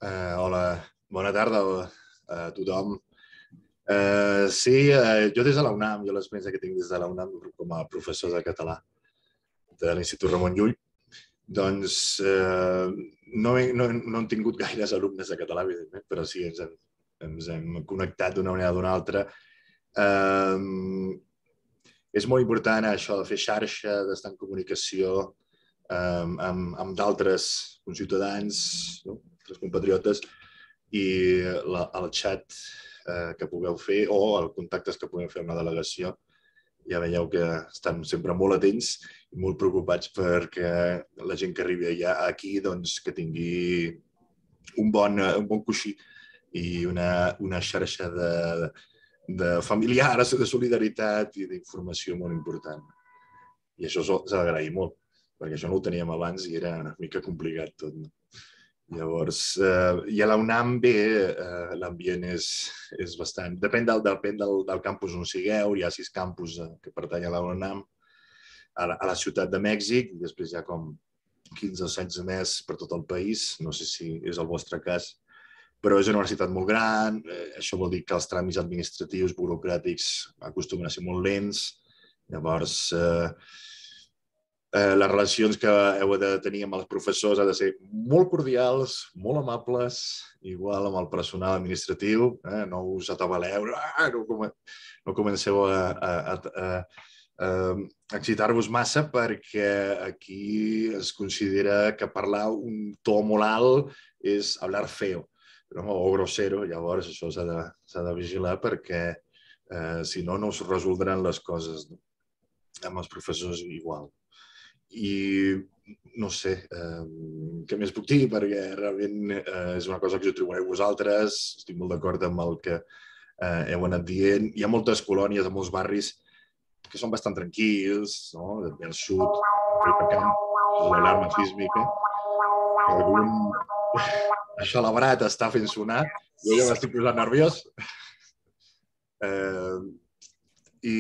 Speaker 7: Uh, hola, bona tarda a tothom. Uh, sí, uh, jo des de la UNAM, jo l'experiència que tinc des de la UNAM com a professor de català de l'Institut Ramon Llull, doncs uh, no, he, no, no hem tingut gaires alumnes de català, evidentment, però sí, ens hem, ens hem connectat d'una manera o d'una altra. És molt important això de fer xarxa, d'estar en comunicació um, amb, amb d'altres ciutadans, no? altres compatriotes, i la, el xat eh, que pugueu fer o els contactes que pugueu fer amb la delegació, ja veieu que estan sempre molt atents i molt preocupats perquè la gent que arribi allà aquí doncs, que tingui un bon, un bon coixí i una, una xarxa de, de familiars, de solidaritat i d'informació molt important. I això s'ha d'agrair molt, perquè això no ho teníem abans i era una mica complicat tot. No? Llavors, eh, i a la UNAM bé, eh, l'ambient és, és bastant... Depèn, del, depèn del, del campus on sigueu, hi ha sis campus eh, que pertanyen a la UNAM, a la, a la ciutat de Mèxic, i després hi ha com 15 o 16 més per tot el país, no sé si és el vostre cas, però és una universitat molt gran, eh, això vol dir que els tràmits administratius, burocràtics, acostumen a ser molt lents. Llavors, eh, eh, les relacions que heu de tenir amb els professors ha de ser molt cordials, molt amables, igual amb el personal administratiu, eh? no us atabaleu, ah, no, com, no comenceu a, a, a, a, a excitar-vos massa perquè aquí es considera que parlar un to molt alt és hablar feo no? o grosero, llavors això s'ha de, de vigilar perquè eh, si no, no us resoldran les coses. No? Amb els professors igual i no sé eh, què més puc dir, perquè realment eh, és una cosa que us atribuireu vosaltres, estic molt d'acord amb el que eh, heu anat dient. Hi ha moltes colònies, a molts barris, que són bastant tranquils, no? Al sud, Camp, l'alarma sísmica, que algun aixalabrat està fent sonar, jo ja m'estic posant nerviós. Eh, i,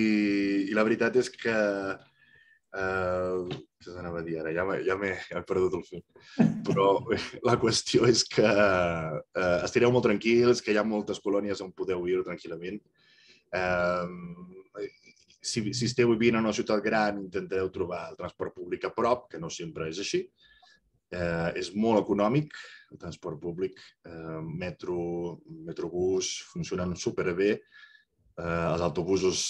Speaker 7: I la veritat és que eh, què s'anava a dir ara? Ja, ja m'he ja perdut el fil. Però la qüestió és que eh, estireu molt tranquils, que hi ha moltes colònies on podeu viure tranquil·lament. Eh, si, si esteu vivint en una ciutat gran, intentareu trobar el transport públic a prop, que no sempre és així. Eh, és molt econòmic, el transport públic, eh, metro, metrobús, funcionen superbé. Eh, els autobusos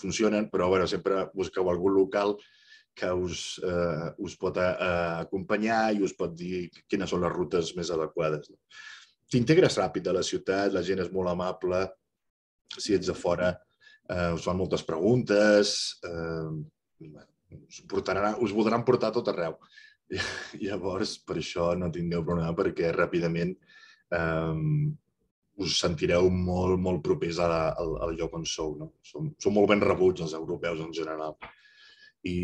Speaker 7: funcionen, però bueno, sempre busqueu algun local que us, eh, us pot eh, acompanyar i us pot dir quines són les rutes més adequades. No? T'integres ràpid a la ciutat, la gent és molt amable, si ets de fora eh, us fan moltes preguntes, eh, us, portaran, us voldran portar tot arreu. Llavors, per això no tingueu problema, perquè ràpidament eh, us sentireu molt, molt propers a, al, al lloc on sou. No? Som, som molt ben rebuts els europeus en general i,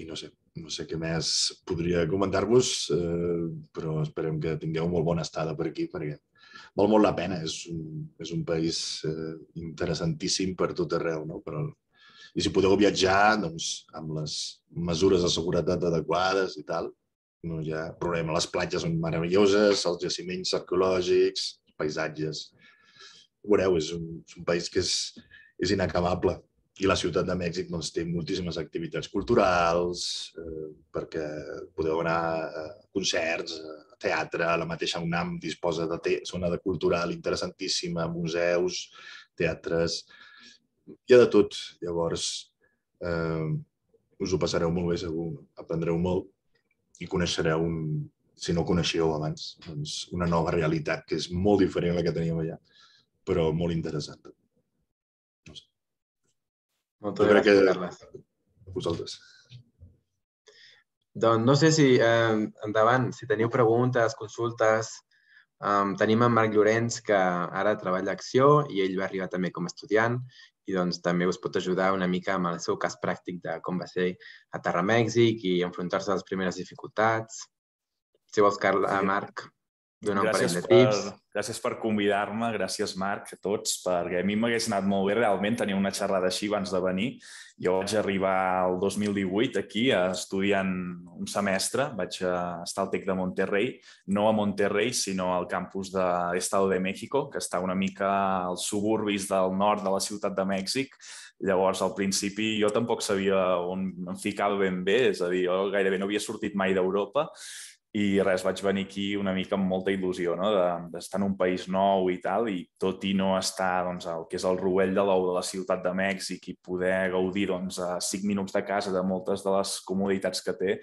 Speaker 7: i no sé, no sé què més podria comentar-vos, eh, però esperem que tingueu molt bona estada per aquí, perquè val molt la pena. És un, és un país eh, interessantíssim per tot arreu, no? Però, I si podeu viatjar, doncs, amb les mesures de seguretat adequades i tal, no hi ha problema. Les platges són meravelloses, els jaciments arqueològics, els paisatges. Veureu, és un, és un país que és, és inacabable i la ciutat de Mèxic doncs, té moltíssimes activitats culturals, eh, perquè podeu anar a concerts, a teatre, la mateixa UNAM disposa de zona de cultural interessantíssima, museus, teatres, hi ha de tot. Llavors, eh, us ho passareu molt bé segur, aprendreu molt i coneixereu, un, si no coneixeu abans, doncs una nova realitat que és molt diferent a la que teníem allà, però molt interessant.
Speaker 3: Moltes jo gràcies, que... Carles.
Speaker 7: A vosaltres.
Speaker 3: Doncs no sé si eh, endavant, si teniu preguntes, consultes, eh, tenim en Marc Llorenç que ara treballa a Acció i ell va arribar també com a estudiant i doncs també us pot ajudar una mica amb el seu cas pràctic de com va ser aterrar a Mèxic i enfrontar-se a les primeres dificultats. Si vols, Carla, sí. Marc donar un parell de tips.
Speaker 8: Per, gràcies per convidar-me, gràcies Marc, a tots, perquè a mi m'hagués anat molt bé realment tenir una xerrada així abans de venir. Jo vaig arribar el 2018 aquí estudiant un semestre, vaig estar al TEC de Monterrey, no a Monterrey, sinó al campus de Estado de México, que està una mica als suburbis del nord de la ciutat de Mèxic, Llavors, al principi, jo tampoc sabia on em ficava ben bé, és a dir, jo gairebé no havia sortit mai d'Europa i res, vaig venir aquí una mica amb molta il·lusió no? d'estar de, en un país nou i tal, i tot i no estar doncs, el que és el rovell de l'ou de la ciutat de Mèxic i poder gaudir doncs, a cinc minuts de casa de moltes de les comoditats que té,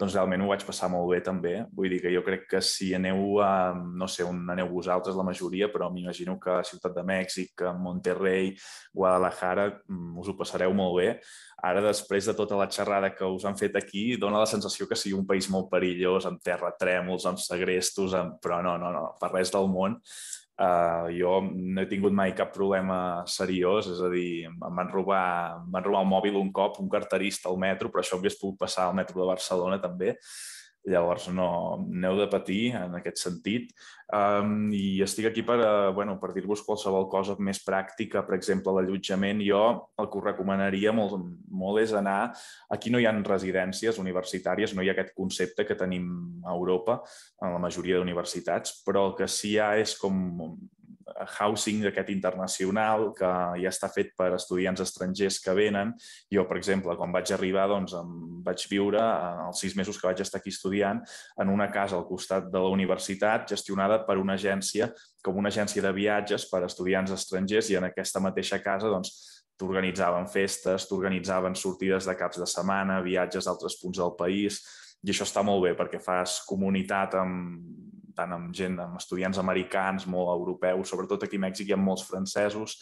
Speaker 8: doncs realment ho vaig passar molt bé també. Vull dir que jo crec que si aneu a, no sé on aneu vosaltres la majoria, però m'imagino que a Ciutat de Mèxic, a Monterrey, Guadalajara, mm, us ho passareu molt bé Ara, després de tota la xerrada que us han fet aquí, dona la sensació que sigui un país molt perillós, amb terratrèmols, amb segrestos, amb... però no, no, no, per res del món. Uh, jo no he tingut mai cap problema seriós, és a dir, em van robar, em van robar el mòbil un cop, un carterista al metro, però això hagués pogut passar al metro de Barcelona també. Llavors no, no heu de patir en aquest sentit. Um, I estic aquí per, uh, bueno, per dir-vos qualsevol cosa més pràctica, per exemple, l'allotjament. Jo el que us recomanaria molt, molt és anar... Aquí no hi ha residències universitàries, no hi ha aquest concepte que tenim a Europa, en la majoria d'universitats, però el que sí hi ha és com housing aquest internacional que ja està fet per estudiants estrangers que venen. Jo, per exemple, quan vaig arribar, doncs, em vaig viure eh, els sis mesos que vaig estar aquí estudiant en una casa al costat de la universitat gestionada per una agència, com una agència de viatges per a estudiants estrangers i en aquesta mateixa casa doncs, t'organitzaven festes, t'organitzaven sortides de caps de setmana, viatges a altres punts del país, i això està molt bé perquè fas comunitat amb, tant amb gent, amb estudiants americans, molt europeus, sobretot aquí a Mèxic hi ha molts francesos,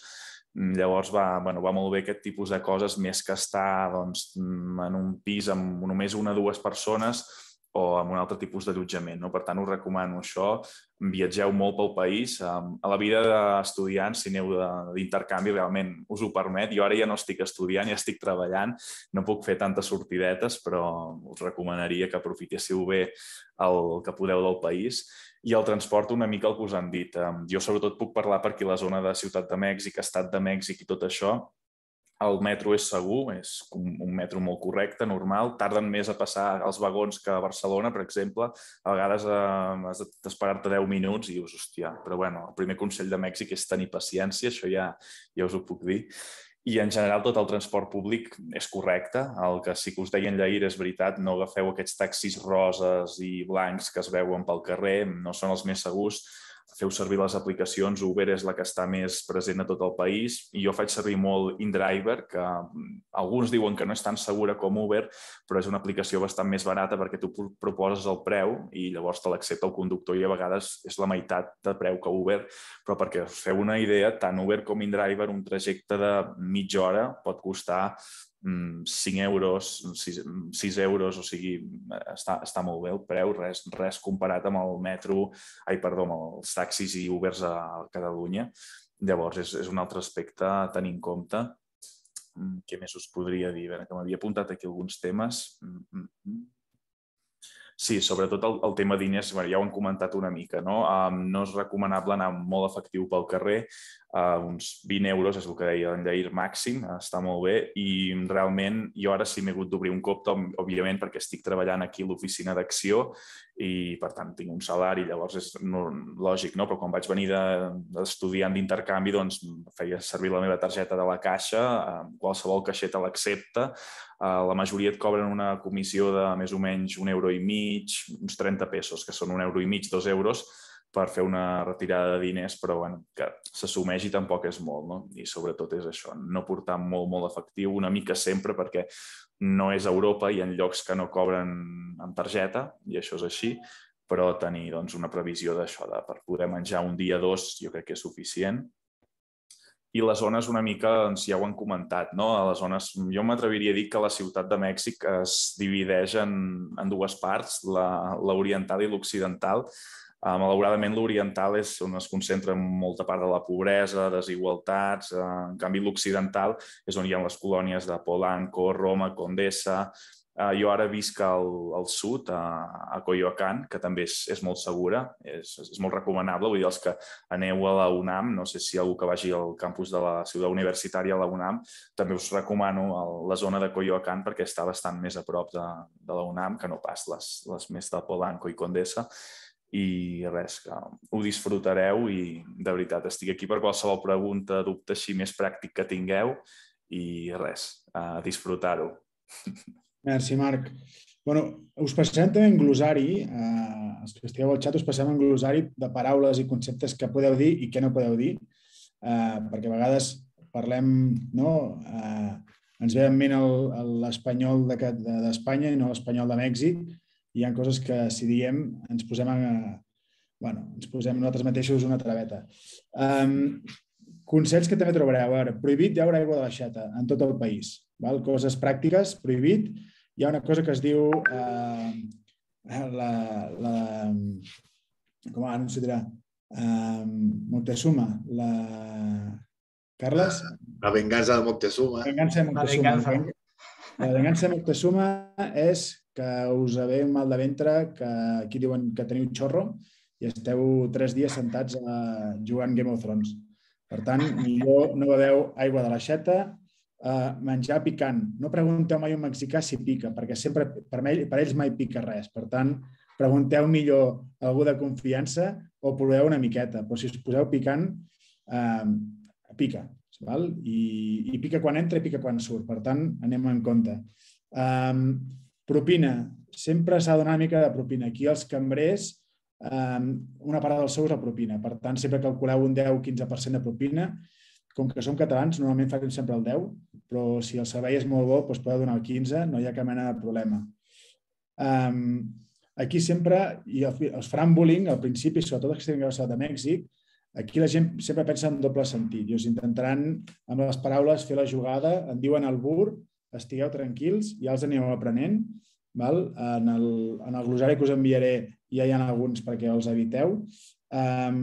Speaker 8: mm, Llavors va, bueno, va molt bé aquest tipus de coses més que estar doncs, mm, en un pis amb només una o dues persones o amb un altre tipus d'allotjament. No? Per tant, us recomano això. Viatgeu molt pel país. A la vida d'estudiants, si aneu d'intercanvi, realment us ho permet. Jo ara ja no estic estudiant, ja estic treballant. No puc fer tantes sortidetes, però us recomanaria que aprofitéssiu bé el que podeu del país i el transport una mica el que us han dit. Jo sobretot puc parlar per aquí la zona de Ciutat de Mèxic, Estat de Mèxic i tot això. El metro és segur, és un metro molt correcte, normal. Tarden més a passar els vagons que a Barcelona, per exemple. A vegades eh, has d'esperar-te 10 minuts i dius, hòstia, però bueno, el primer consell de Mèxic és tenir paciència, això ja, ja us ho puc dir. I en general tot el transport públic és correcte. El que sí que us deia en Lleir és veritat, no agafeu aquests taxis roses i blancs que es veuen pel carrer, no són els més segurs feu servir les aplicacions. Uber és la que està més present a tot el país i jo faig servir molt InDriver, que mm, alguns diuen que no és tan segura com Uber, però és una aplicació bastant més barata perquè tu proposes el preu i llavors te l'accepta el conductor i a vegades és la meitat de preu que Uber, però perquè feu una idea, tant Uber com InDriver, un trajecte de mitja hora pot costar 5 mm, euros, 6, 6 euros, o sigui, està, està molt bé el preu, res, res comparat amb el metro, ai, perdó, amb els taxis i Ubers a Catalunya. Llavors, és, és un altre aspecte a tenir en compte. Mm, què més us podria dir? Bé, que m'havia apuntat aquí alguns temes. Mm, sí, sobretot el, el tema diners, bueno, ja ho hem comentat una mica, no? Um, no és recomanable anar molt efectiu pel carrer, uh, uns 20 euros, és el que deia en Lleir màxim, està molt bé, i realment jo ara sí m'he hagut d'obrir un compte, òbviament, perquè estic treballant aquí a l'oficina d'acció i, per tant, tinc un salari, llavors és no, lògic, no? Però quan vaig venir d'estudiant de, d'intercanvi, doncs feia servir la meva targeta de la caixa, qualsevol caixeta l'accepta, uh, la majoria et cobren una comissió de més o menys un euro i mig, uns 30 pesos, que són un euro i mig, dos euros, per fer una retirada de diners, però bueno, que s'assumeix i tampoc és molt, no? I sobretot és això, no portar molt, molt efectiu, una mica sempre, perquè no és Europa i en llocs que no cobren amb targeta, i això és així, però tenir doncs, una previsió d'això, de, per poder menjar un dia o dos, jo crec que és suficient. I les zones una mica, doncs, ja ho han comentat, no? A les zones, jo m'atreviria a dir que la ciutat de Mèxic es divideix en, en dues parts, l'oriental i l'occidental. Uh, malauradament, l'oriental és on es concentra molta part de la pobresa, desigualtats. Uh, en canvi, l'occidental és on hi ha les colònies de Polanco, Roma, Condessa. Uh, jo ara visc al, al sud, a, a Coyoacán, que també és, és molt segura, és, és molt recomanable. Vull dir, els que aneu a la UNAM, no sé si algú que vagi al campus de la ciutat universitària a la UNAM, també us recomano el, la zona de Coyoacán perquè està bastant més a prop de, de la UNAM que no pas les, les més de Polanco i Condessa i res, que ho disfrutareu i de veritat estic aquí per qualsevol pregunta, dubte així més pràctic que tingueu i res, a disfrutar-ho.
Speaker 1: Merci, Marc. bueno, us passem també en glosari, eh, els que estigueu al xat us passem en glosari de paraules i conceptes que podeu dir i que no podeu dir, eh, perquè a vegades parlem, no? Eh, ens ve en ment l'espanyol d'Espanya de, de, i no l'espanyol de Mèxic, hi ha coses que si diem ens posem a, bueno, ens posem nosaltres mateixos una traveta. Um, consells que també trobareu. A veure, prohibit beure aigua de l'aixeta en tot el país. Val? Coses pràctiques, prohibit. Hi ha una cosa que es diu uh, la, la, com ara no s'ho dirà, uh, Montezuma, la... Carles?
Speaker 7: La vengança de Montezuma.
Speaker 1: La vengança de Montezuma. La vengança, la de Montezuma és que us ve mal de ventre, que aquí diuen que teniu xorro i esteu tres dies sentats a, eh, jugant Game of Thrones. Per tant, millor no beveu aigua de l'aixeta, uh, menjar picant. No pregunteu mai un mexicà si pica, perquè sempre per, ell, per ells mai pica res. Per tant, pregunteu millor a algú de confiança o proveu una miqueta. Però si us poseu picant, eh, pica. Val? I, I pica quan entra i pica quan surt. Per tant, anem en compte. Um, propina. Sempre s'ha de donar una mica de propina. Aquí els cambrers, um, una part del sou és la propina. Per tant, sempre calculeu un 10-15% de propina. Com que som catalans, normalment farem sempre el 10, però si el servei és molt bo, doncs podeu donar el 15, no hi ha cap mena de problema. Um, aquí sempre, i els faran bullying al principi, sobretot els que tenen que de Mèxic, Aquí la gent sempre pensa en doble sentit i us intentaran, amb les paraules, fer la jugada, en diuen el bur, estigueu tranquils, ja els aneu aprenent. Val? En, el, en el glosari que us enviaré ja hi ha alguns perquè els eviteu. Um,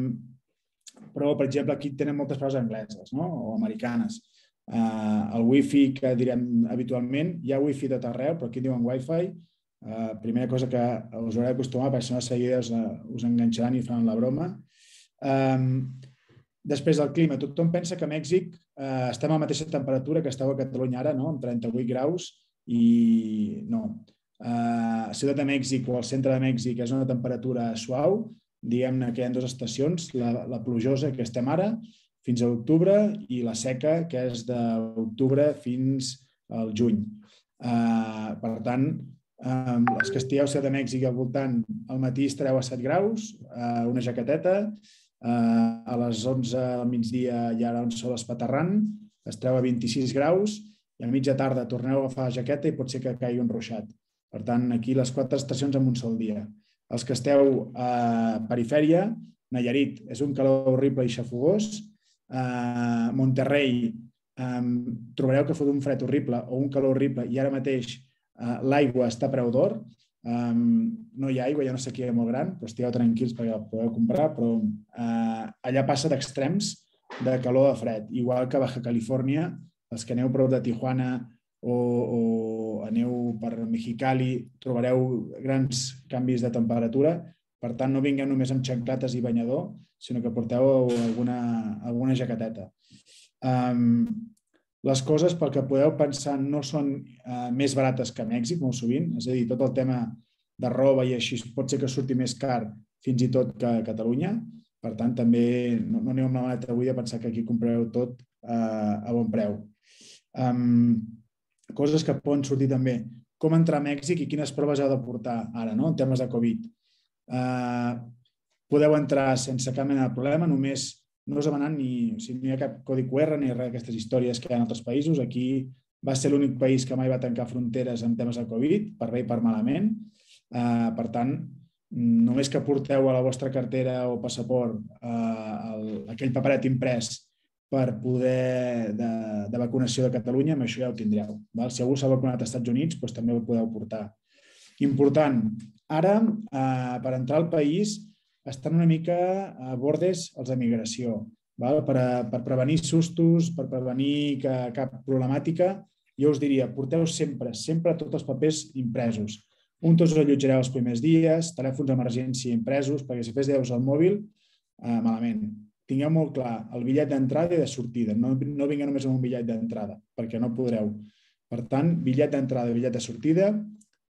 Speaker 1: però, per exemple, aquí tenen moltes paraules angleses no? o americanes. Uh, el wifi que direm habitualment, hi ha wifi tot arreu, però aquí diuen wifi. Uh, primera cosa que us haureu d'acostumar, perquè si no de seguida us, uh, us enganxaran i faran la broma. Um, després del clima, tothom pensa que a Mèxic eh, estem a la mateixa temperatura que esteu a Catalunya ara, no? amb 38 graus, i no. Eh, a Ciutat de Mèxic o al centre de Mèxic és una temperatura suau, diguem-ne que hi ha dues estacions, la, la plujosa que estem ara, fins a octubre, i la seca, que és d'octubre fins al juny. Eh, per tant, eh, els que estigueu a Ciutat de Mèxic al voltant, al matí estareu a 7 graus, eh, una jaqueteta, a les 11 del migdia hi ha un sol espaterrant, es treu a 26 graus i a mitja tarda torneu a agafar la jaqueta i pot ser que caigui un ruixat. Per tant, aquí les quatre estacions en un sol dia. Els que esteu a perifèria, Nayarit, és un calor horrible i xafogós. Uh, Monterrey, um, trobareu que fot un fred horrible o un calor horrible i ara mateix uh, l'aigua està a preu d'or. Um, no hi ha aigua, hi ha una molt gran, però estigueu tranquils perquè la podeu comprar, però uh, allà passa d'extrems de calor a fred, igual que a Baja Califòrnia, els que aneu prop de Tijuana o, o aneu per Mexicali, trobareu grans canvis de temperatura, per tant no vingueu només amb xanclates i banyador, sinó que porteu alguna, alguna jaqueteta. Um, les coses, pel que podeu pensar, no són eh, més barates que a Mèxic, molt sovint. És a dir, tot el tema de roba i així pot ser que surti més car fins i tot que a Catalunya. Per tant, també no, no aneu amb la maleta avui a pensar que aquí compreu tot eh, a bon preu. Um, coses que poden sortir també. Com entrar a Mèxic i quines proves heu de portar ara, no? en temes de Covid. Uh, podeu entrar sense cap mena de problema, només no us demanant ni, o sigui, no hi ha cap codi QR ni res d'aquestes històries que hi ha en altres països. Aquí va ser l'únic país que mai va tancar fronteres en temes de Covid, per bé i per malament. Uh, per tant, només que porteu a la vostra cartera o passaport uh, el, aquell paperet imprès per poder de, de vacunació de Catalunya, amb això ja ho tindreu. Val? Si algú s'ha vacunat als Estats Units, doncs també ho podeu portar. Important, ara, eh, per entrar al país, estan una mica a bordes els de migració, val? Per, a, per prevenir sustos, per prevenir que, cap problemàtica. Jo us diria, porteu sempre, sempre tots els papers impresos. Un tots allotjareu els primers dies, telèfons d'emergència impresos, perquè si fes deus al mòbil, eh, malament. Tingueu molt clar el bitllet d'entrada i de sortida. No, no vingueu només amb un bitllet d'entrada, perquè no podreu. Per tant, bitllet d'entrada i bitllet de sortida.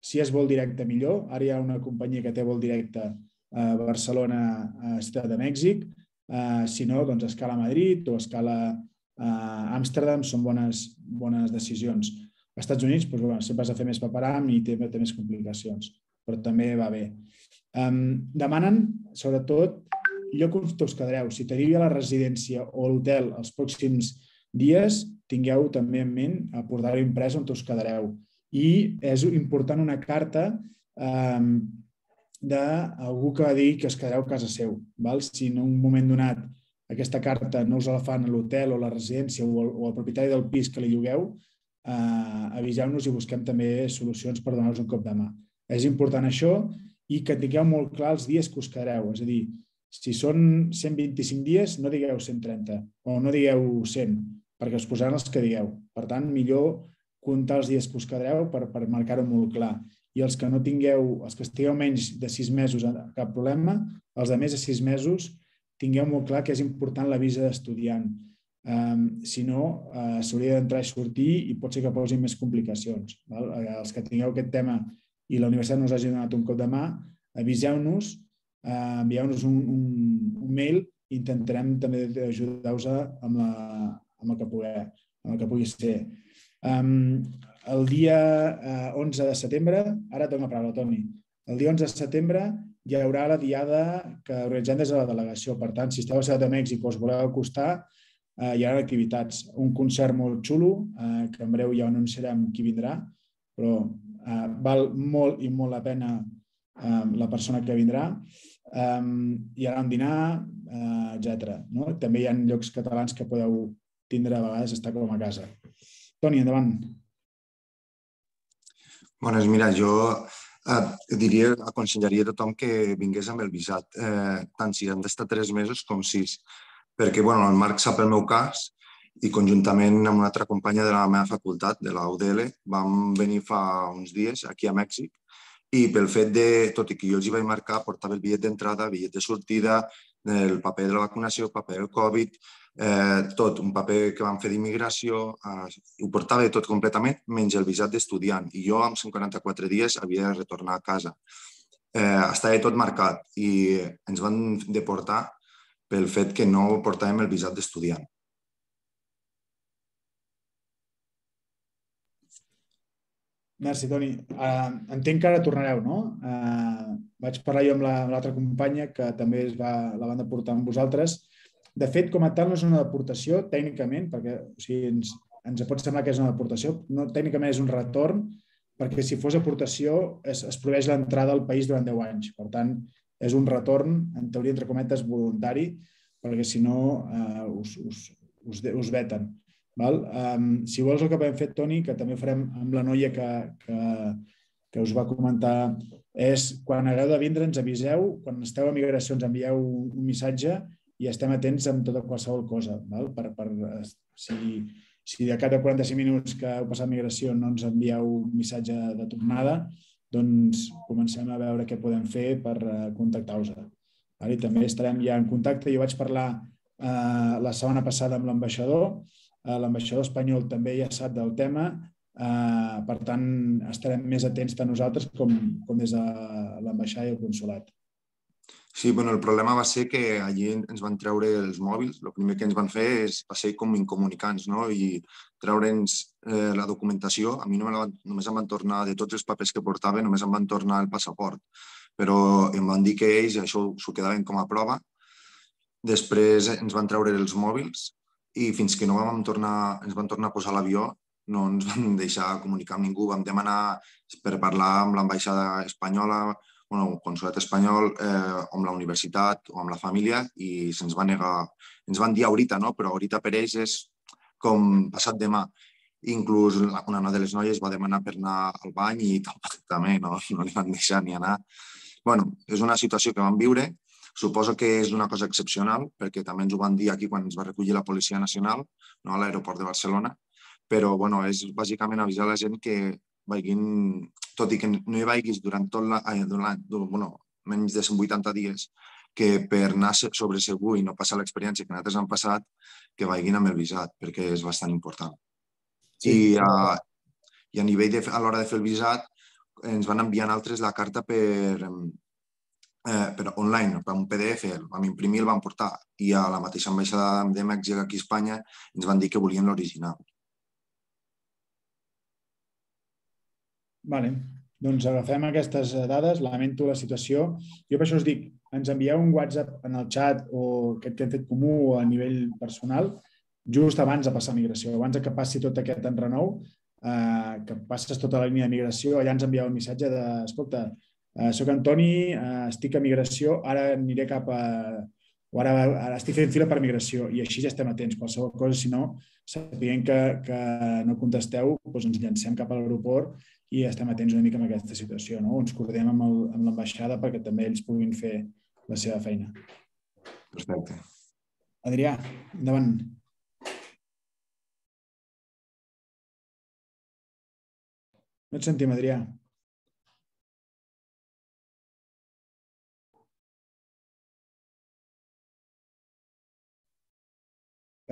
Speaker 1: Si és vol directe, millor. Ara hi ha una companyia que té vol directe a Barcelona, a Ciutat de Mèxic, uh, si no, doncs escala Madrid o escala uh, Amsterdam són bones, bones decisions. Als Estats Units doncs, bueno, sempre has de fer més paperam i té, té més complicacions, però també va bé. Um, demanen, sobretot, lloc on us quedareu. Si teniu a la residència o a l'hotel els pròxims dies, tingueu també en ment aportar-ho imprès on us quedareu. I és important una carta um, d'algú que va dir que es quedareu a casa seu. Val? Si en un moment donat aquesta carta no us la fan a l'hotel o a la residència o el, o el propietari del pis que li llogueu, eh, aviseu-nos i busquem també solucions per donar-vos un cop de mà. És important això i que tingueu molt clar els dies que us quedareu. És a dir, si són 125 dies, no digueu 130 o no digueu 100, perquè us posaran els que digueu. Per tant, millor comptar els dies que us quedareu per, per marcar-ho molt clar i els que no tingueu, els que estigueu menys de sis mesos, cap problema, els de més de sis mesos, tingueu molt clar que és important la visa d'estudiant. Um, si no, uh, s'hauria d'entrar i sortir i pot ser que posin més complicacions. Val? Eh, els que tingueu aquest tema i la universitat no us hagi donat un cop de mà, aviseu-nos, uh, envieu-nos un, un, un mail intentarem també ajudar-vos amb, la, amb, el que pugui, amb el que pugui ser. Um, el dia uh, 11 de setembre, ara torno a paraula, Toni, el dia 11 de setembre hi haurà la diada que organitzem des de la delegació. Per tant, si esteu a Ciutat de Mèxic o us voleu acostar, eh, hi ha activitats. Un concert molt xulo, eh, que en breu ja anunciarem qui vindrà, però eh, val molt i molt la pena eh, la persona que vindrà. Eh, hi haurà un dinar, eh, etc. No? També hi ha llocs catalans que podeu tindre a vegades estar com a casa. Toni, endavant.
Speaker 9: Bones, mira, jo eh, diria, aconsellaria a tothom que vingués amb el visat, eh, tant si han d'estar tres mesos com sis, perquè bueno, el Marc sap el meu cas i conjuntament amb una altra companya de la meva facultat, de la UDL, vam venir fa uns dies aquí a Mèxic i pel fet de, tot i que jo els hi vaig marcar, portava el bitllet d'entrada, bitllet de sortida, el paper de la vacunació, el paper del Covid, eh, tot, un paper que vam fer d'immigració, eh, ho portava tot completament, menys el visat d'estudiant. I jo, amb 144 dies, havia de retornar a casa. Eh, estava tot marcat i ens van deportar pel fet que no portàvem el visat d'estudiant.
Speaker 1: Merci, Toni. Uh, entenc que ara tornareu, no? Uh, vaig parlar jo amb l'altra la, companya que també es va, la van deportar amb vosaltres de fet, com a tal, no és una deportació tècnicament, perquè o sigui, ens, ens pot semblar que és una deportació, no, tècnicament és un retorn, perquè si fos deportació es, es prohibeix l'entrada al país durant 10 anys. Per tant, és un retorn, en teoria, entre cometes, voluntari, perquè si no eh, us, us, us, us veten. Val? Um, si vols el que hem fet, Toni, que també farem amb la noia que, que, que us va comentar, és quan hagueu de vindre ens aviseu, quan esteu a migració ens envieu un missatge i estem atents amb tota qualsevol cosa. Val? Per, per, si, si de cada 45 minuts que heu passat migració no ens envieu un missatge de tornada, doncs comencem a veure què podem fer per eh, contactar-vos. I també estarem ja en contacte. Jo vaig parlar eh, la setmana passada amb l'ambaixador. Eh, l'ambaixador espanyol també ja sap del tema. Eh, per tant, estarem més atents tant nosaltres com, com des de l'ambaixada i el consulat.
Speaker 9: Sí, bueno, el problema va ser que allí ens van treure els mòbils. El primer que ens van fer és, va ser com incomunicants no? i treure'ns eh, la documentació. A mi no me la, només em van tornar, de tots els papers que portava, només em van tornar el passaport. Però em van dir que ells això s'ho quedaven com a prova. Després ens van treure els mòbils i fins que no vam tornar, ens van tornar a posar l'avió no ens van deixar comunicar amb ningú. Vam demanar per parlar amb l'ambaixada espanyola, bueno, el consulat espanyol eh, amb la universitat o amb la família i se'ns va negar, ens van dir ahorita, no? però ahorita per ells és com passat demà. Inclús una de les noies va demanar per anar al bany i tampoc també no, no li van deixar ni anar. bueno, és una situació que vam viure. Suposo que és una cosa excepcional, perquè també ens ho van dir aquí quan ens va recollir la Policia Nacional no, a l'aeroport de Barcelona, però bueno, és bàsicament avisar la gent que vagin, tot i que no hi vagis durant tot l'any, bueno, menys de 180 dies, que per anar sobre segur i no passar l'experiència que nosaltres han passat, que vagin amb el visat, perquè és bastant important. Sí. I, a, I a nivell de, a l'hora de fer el visat, ens van enviar altres la carta per, eh, per online, per un PDF, el vam imprimir, el vam portar i a la mateixa ambaixada de Mèxic aquí a Espanya ens van dir que volien l'original.
Speaker 1: Vale. Doncs agafem aquestes dades, lamento la situació. Jo per això us dic, ens envieu un WhatsApp en el chat o que hem fet comú a nivell personal just abans de passar migració, abans que passi tot aquest enrenou, eh, que passes tota la línia de migració, allà ens envieu el missatge de, escolta, eh, soc Antoni, eh, estic a migració, ara aniré cap a... o ara, ara estic fent fila per migració i així ja estem atents. Qualsevol cosa, si no, sapiguem que, que no contesteu, doncs ens llancem cap a l'aeroport i estem atents una mica amb aquesta situació. No? Ens coordinem amb l'ambaixada perquè també ells puguin fer la seva feina.
Speaker 9: Perfecte.
Speaker 1: Adrià, endavant. No et sentim, Adrià.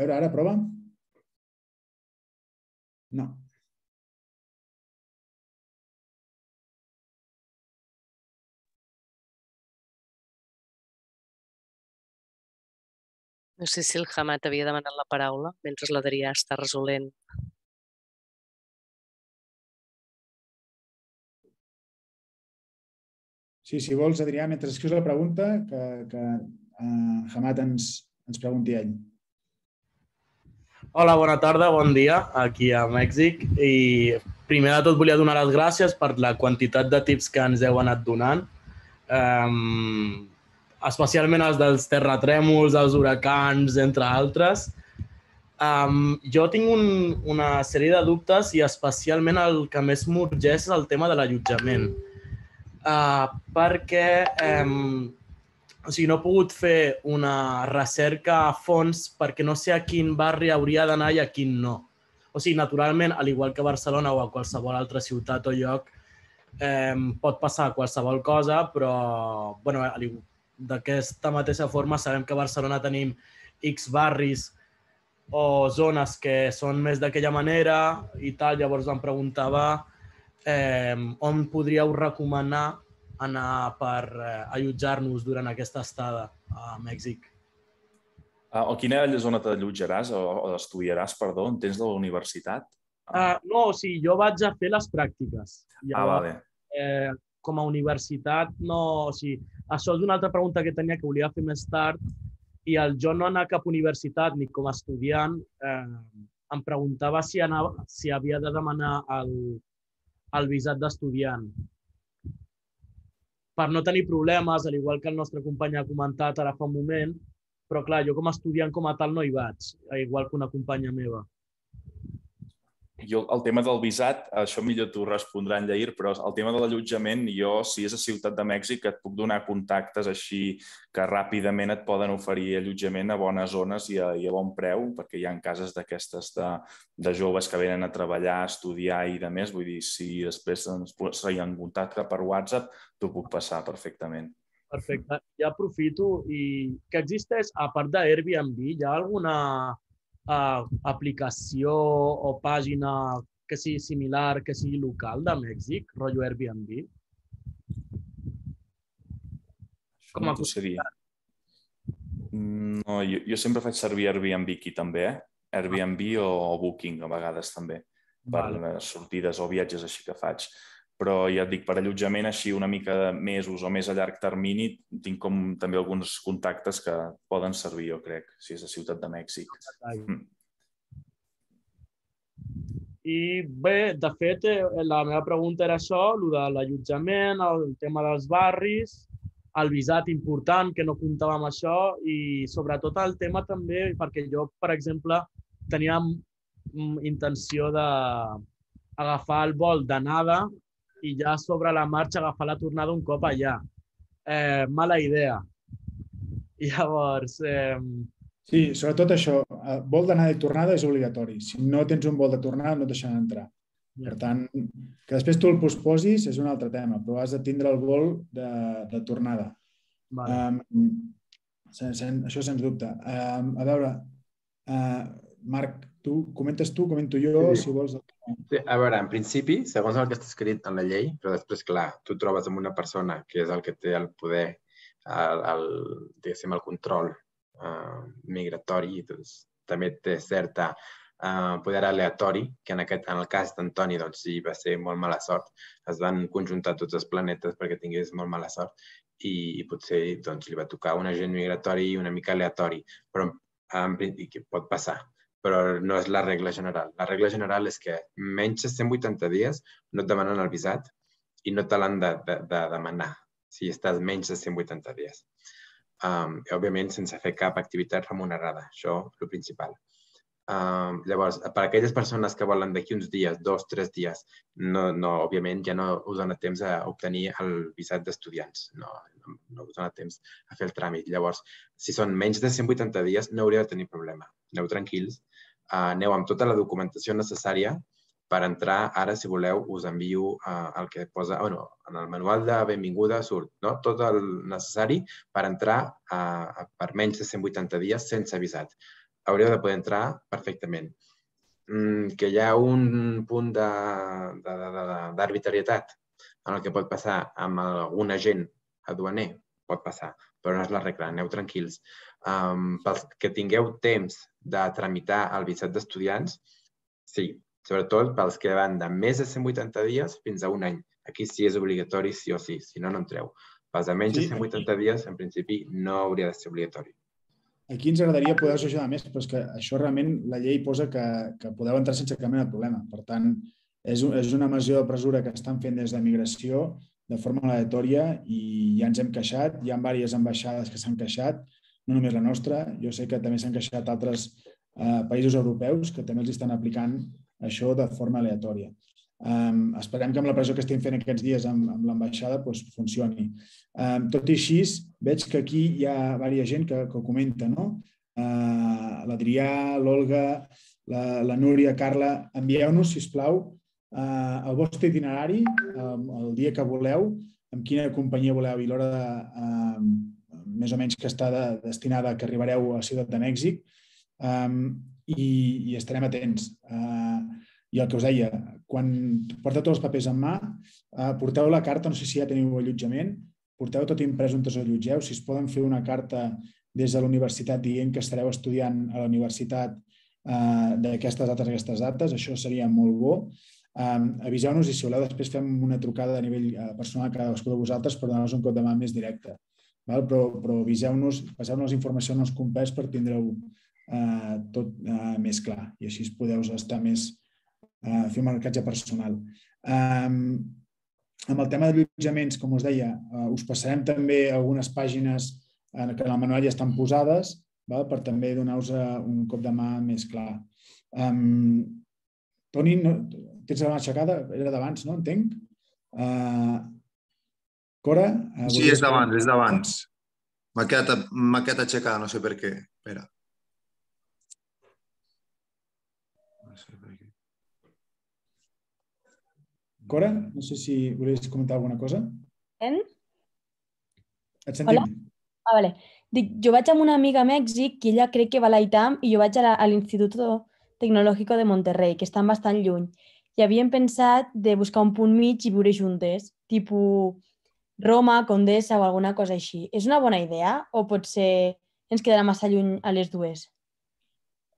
Speaker 1: A veure, ara prova. No.
Speaker 2: No sé si el Hamat havia demanat la paraula mentre l'Adrià està resolent.
Speaker 1: Sí, si vols, Adrià, mentre escrius la pregunta, que, que uh, Hamat ens, ens pregunti ell.
Speaker 10: Hola, bona tarda, bon dia, aquí a Mèxic. I primer de tot volia donar les gràcies per la quantitat de tips que ens heu anat donant. Um, especialment els dels terratrèmols, els huracans, entre altres. Um, jo tinc un, una sèrie de dubtes i especialment el que més m'urgeix és el tema de l'allotjament. Uh, perquè um, o sigui, no he pogut fer una recerca a fons perquè no sé a quin barri hauria d'anar i a quin no. O sigui, naturalment, al igual que Barcelona o a qualsevol altra ciutat o lloc, eh, pot passar qualsevol cosa, però bueno, d'aquesta mateixa forma sabem que a Barcelona tenim X barris o zones que són més d'aquella manera i tal. Llavors em preguntava eh, on podríeu recomanar anar per eh, allotjar-nos durant aquesta estada a Mèxic?
Speaker 8: Uh, o quina zona t'allotjaràs o, o estudiaràs, perdó, en tens de la universitat?
Speaker 10: Uh, no, o sigui, jo vaig a fer les pràctiques.
Speaker 8: Llavors, ah, vale.
Speaker 10: Eh, com a universitat, no... O sigui, això és una altra pregunta que tenia que volia fer més tard i el jo no anar cap a universitat ni com a estudiant eh, em preguntava si, anava, si havia de demanar el, el visat d'estudiant per no tenir problemes, al igual que el nostre company ha comentat ara fa un moment, però clar, jo com a estudiant com a tal no hi vaig, igual que una companya meva
Speaker 8: jo, el tema del visat, això millor t'ho respondrà en Lleir, però el tema de l'allotjament, jo, si és a Ciutat de Mèxic, et puc donar contactes així que ràpidament et poden oferir allotjament a bones zones i a, i a bon preu, perquè hi ha cases d'aquestes de, de joves que venen a treballar, a estudiar i de més. Vull dir, si després ens posem en contacte per WhatsApp, t'ho puc passar perfectament.
Speaker 10: Perfecte. Ja aprofito i que existeix, a part d'Airbnb, hi ha alguna uh, aplicació o pàgina que sigui similar, que sigui local de Mèxic, rotllo Airbnb?
Speaker 8: Com a no seria. No, jo, jo sempre faig servir Airbnb aquí també, eh? Airbnb o, o Booking a vegades també, per vale. sortides o viatges així que faig però ja et dic, per allotjament així una mica de mesos o més a llarg termini, tinc com també alguns contactes que poden servir, jo crec, si és a Ciutat de Mèxic. Mm.
Speaker 10: I bé, de fet, eh, la meva pregunta era això, el de l'allotjament, el tema dels barris, el visat important, que no comptava amb això, i sobretot el tema també, perquè jo, per exemple, tenia intenció de agafar el vol d'anada i ja sobre la marxa agafar la tornada un cop allà. Eh, mala idea. I llavors... Eh...
Speaker 1: Sí, sobretot això, el eh, vol d'anada i tornada és obligatori. Si no tens un vol de tornada no et deixen entrar. Per tant, que després tu el posposis és un altre tema, però has de tindre el vol de, de tornada. Vale. Um, sen, sen, això sens dubte. Um, a veure, uh, Marc, tu comentes tu, comento jo, sí. si vols.
Speaker 3: Sí, a veure, en principi, segons el que està escrit en la llei, però després, clar, tu trobes amb una persona que és el que té el poder, el, el diguéssim, el control uh, migratori, doncs, també té certa uh, poder aleatori, que en, aquest, en el cas d'Antoni doncs, sí, va ser molt mala sort. Es van conjuntar tots els planetes perquè tingués molt mala sort i, i potser doncs, li va tocar un agent migratori una mica aleatori, però en principi pot passar però no és la regla general. La regla general és que menys de 180 dies no et demanen el visat i no te l'han de, de, de demanar si estàs menys de 180 dies. Um, i, òbviament, sense fer cap activitat remunerada. Això el principal. Um, llavors, per a aquelles persones que volen d'aquí uns dies, dos, tres dies, no, no, òbviament ja no us dona temps a obtenir el visat d'estudiants. No, no, no us dona temps a fer el tràmit. Llavors, si són menys de 180 dies, no hauria de tenir problema. Aneu tranquils, aneu amb tota la documentació necessària per entrar. Ara, si voleu, us envio uh, el que posa... Bueno, en el manual de benvinguda surt no? tot el necessari per entrar uh, per menys de 180 dies sense visat hauríeu de poder entrar perfectament. Mm, que hi ha un punt d'arbitrarietat en el que pot passar amb algun agent aduaner, pot passar, però no és la regla, aneu tranquils. Um, pels que tingueu temps de tramitar el visat d'estudiants, sí, sobretot pels que van de més de 180 dies fins a un any. Aquí sí és obligatori, sí o sí, si no, no entreu. Pels de menys
Speaker 1: Sí,
Speaker 3: de 180 dies, en principi, no hauria de ser obligatori.
Speaker 1: Aquí ens agradaria poder-vos ajudar més, però és que això realment la llei posa que, que podeu entrar sense cap mena de problema. Per tant, és, és una mesura de presura que estan fent des de migració de forma aleatòria i ja ens hem queixat. Hi ha diverses ambaixades que s'han queixat, no només la nostra. Jo sé que també s'han queixat altres eh, països europeus que també els estan aplicant això de forma aleatòria. Um, esperem que amb la pressió que estem fent aquests dies amb, amb l'ambaixada doncs, funcioni. Um, tot i així, veig que aquí hi ha diversa gent que, que ho comenta, no? Uh, L'Adrià, l'Olga, la, la Núria, Carla, envieu-nos, si us plau, uh, el vostre itinerari, um, el dia que voleu, amb quina companyia voleu i l'hora de, um, més o menys que està de, destinada que arribareu a Ciutat de Mèxic um, i, i estarem atents. Uh, i el que us deia, quan porteu tots els papers en mà, eh, porteu la carta, no sé si ja teniu allotjament, porteu tot imprès on us allotgeu, si es poden fer una carta des de la universitat dient que estareu estudiant a la universitat eh, d'aquestes dates aquestes dates, això seria molt bo. Um, Aviseu-nos i si voleu després fem una trucada a nivell eh, personal a cadascú de vosaltres per donar-nos un cop de mà més directe. Val? Però, però aviseu-nos, passeu-nos informació en els compers per tindreu eh, tot eh, més clar i així podeu estar més, eh, fer un marcatge personal. Um, amb el tema d'allotjaments, com us deia, uh, us passarem també algunes pàgines eh, que en el manual ja estan posades val? per també donar-vos uh, un cop de mà més clar. Um, Toni, no, tens la mà aixecada? Era d'abans, no? Entenc. Uh, Cora? Uh,
Speaker 9: Sí, és d'abans, és d'abans. M'ha quedat, quedat aixecada, no sé per què. Espera. No sé per què.
Speaker 1: Cora, no sé si volies comentar alguna cosa.
Speaker 11: En?
Speaker 1: Et sentim.
Speaker 11: Hola? Ah, vale. Dic, jo vaig amb una amiga a Mèxic i ella crec que va a l'ITAM i jo vaig a la- a l'Institut Tecnològic de Monterrey, que estan bastant lluny. I havíem pensat de buscar un punt mig i viure juntes, tipus Roma, Condessa o alguna cosa així. És una bona idea o potser ens quedarà massa lluny a les dues?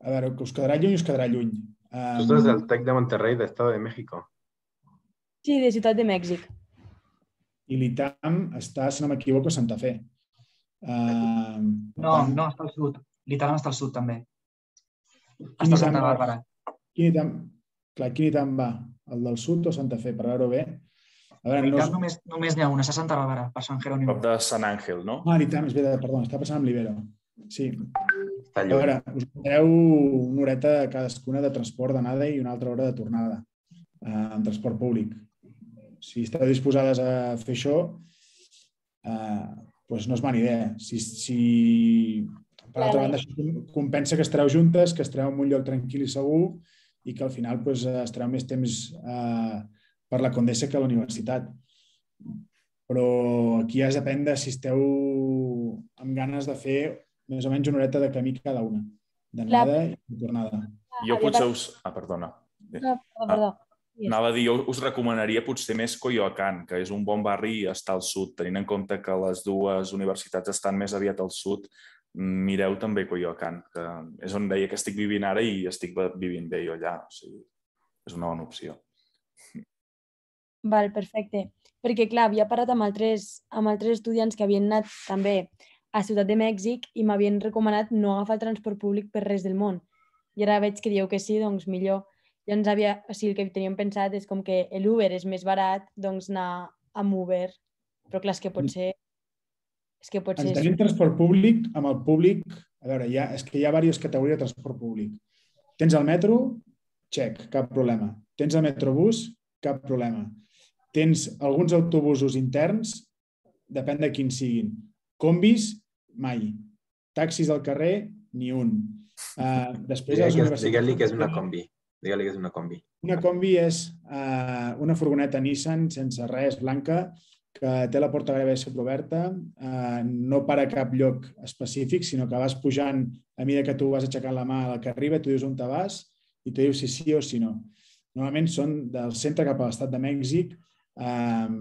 Speaker 1: A veure, que us quedarà lluny, us quedarà lluny.
Speaker 3: Tu
Speaker 1: Um,
Speaker 3: estàs del TEC de Monterrey, d'Estado de México.
Speaker 11: Sí, de Ciutat de Mèxic.
Speaker 1: I l'ITAM està, si no m'equivoco, a Santa Fe. Uh,
Speaker 6: No, no, està al sud. Literalment està al sud, també.
Speaker 1: Quin
Speaker 6: Està a Santa? Bàrbara.
Speaker 1: Quin ITAM, clar, quin ITAM va? El del sud o Santa Fe? Per veure-ho bé. A veure, no és...
Speaker 6: només, només n'hi ha una, és a Santa Bàrbara, per Sant Jerónimo.
Speaker 8: Prop de Sant Àngel, no?
Speaker 1: Ah, l'ITAM, és veritat, perdó, està passant amb l'Ibero. Sí.
Speaker 3: Està
Speaker 1: A
Speaker 3: lluny.
Speaker 1: veure, us doneu una horeta cadascuna de transport d'anada i una altra hora de tornada eh, en transport públic. Si esteu disposades a fer això, eh, doncs no és mala idea. Si, si per altra banda, això compensa que estareu juntes, que estareu en un lloc tranquil i segur i que al final doncs, estareu més temps eh, per la Condessa que a la universitat. Però aquí ja es depèn de si esteu amb ganes de fer més o menys una horeta de camí cada una, d'anada i de tornada.
Speaker 8: Jo potser us... Ah, perdona.
Speaker 11: No, perdó. Yes.
Speaker 8: Anava a dir, jo us recomanaria potser més Coyoacán, que és un bon barri i està al sud. Tenint en compte que les dues universitats estan més aviat al sud, mireu també Coyoacán, que és on deia que estic vivint ara i estic vivint bé jo allà. O sigui, és una bona opció.
Speaker 11: Val, perfecte. Perquè, clar, havia parat amb altres, amb altres estudiants que havien anat també a Ciutat de Mèxic i m'havien recomanat no agafar el transport públic per res del món. I ara veig que dieu que sí, doncs millor. Llavors, havia, o sigui, el que teníem pensat és com que l'Uber és més barat, doncs anar amb Uber. Però clar, és que potser... És que potser...
Speaker 1: En tenim transport públic, amb el públic, a veure, ha, és que hi ha diverses categories de transport públic. Tens el metro, check, cap problema. Tens el metrobús, cap problema. Tens alguns autobusos interns, depèn de quins siguin. Combis, mai. Taxis al carrer, ni un. Uh, després
Speaker 3: Digue-li
Speaker 1: universitats...
Speaker 3: digue que és una combi. Digue-li que és una combi.
Speaker 1: Una combi és uh, una furgoneta Nissan sense res, blanca, que té la porta gairebé oberta, uh, no para a cap lloc específic, sinó que vas pujant a mesura que tu vas aixecant la mà a la que arriba, tu dius on te vas i tu dius si sí o si no. Normalment són del centre cap a l'estat de Mèxic, um,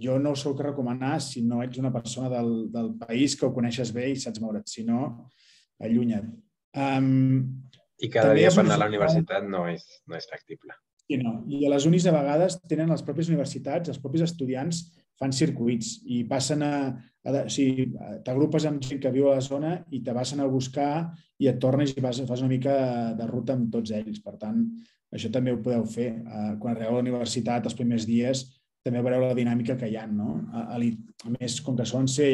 Speaker 1: jo no ho soc recomanar si no ets una persona del, del país que ho coneixes bé i saps moure't. Si no, allunya't. Um,
Speaker 3: I cada dia per anar a la universitat no és, no és factible.
Speaker 1: I, no. I a les unis a vegades tenen les pròpies universitats, els propis estudiants fan circuits i passen a... a o sigui, t'agrupes amb gent que viu a la zona i te vas a buscar i et tornes i vas, fas una mica de ruta amb tots ells. Per tant, això també ho podeu fer. Eh, quan arribeu a la universitat, els primers dies, també veureu la dinàmica que hi ha. No? A, a més, com que solen ser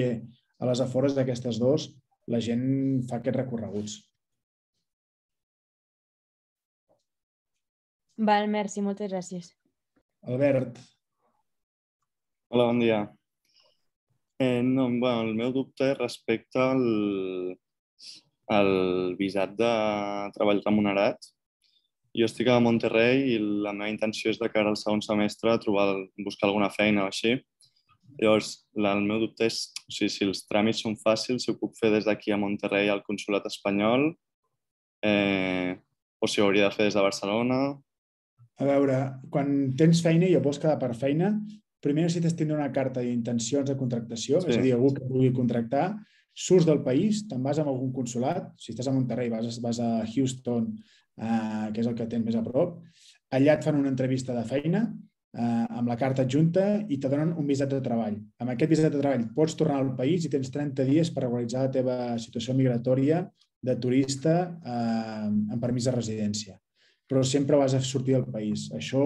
Speaker 1: a les afores d'aquestes dos, la gent fa aquests recorreguts.
Speaker 11: Val, merci, moltes gràcies.
Speaker 1: Albert.
Speaker 12: Hola, bon dia. Eh, no, bueno, el meu dubte és respecte al, al visat de treball remunerat. Jo estic a Monterrey i la meva intenció és de cara al segon semestre trobar, buscar alguna feina o així. Llavors, la, el meu dubte és o sigui, si els tràmits són fàcils, si ho puc fer des d'aquí a Monterrey al Consolat Espanyol, eh, o si ho hauria de fer des de Barcelona,
Speaker 1: a veure, quan tens feina i et vols quedar per feina, primer necessites tindre una carta d'intencions de contractació, sí. és a dir, algú que vulgui contractar, surts del país, te'n vas a algun consulat, si estàs a Monterrey vas, vas a Houston, eh, que és el que tens més a prop, allà et fan una entrevista de feina eh, amb la carta adjunta i te donen un visat de treball. Amb aquest visat de treball pots tornar al país i tens 30 dies per regularitzar la teva situació migratòria de turista eh, amb permís de residència però sempre vas a sortir del país. Això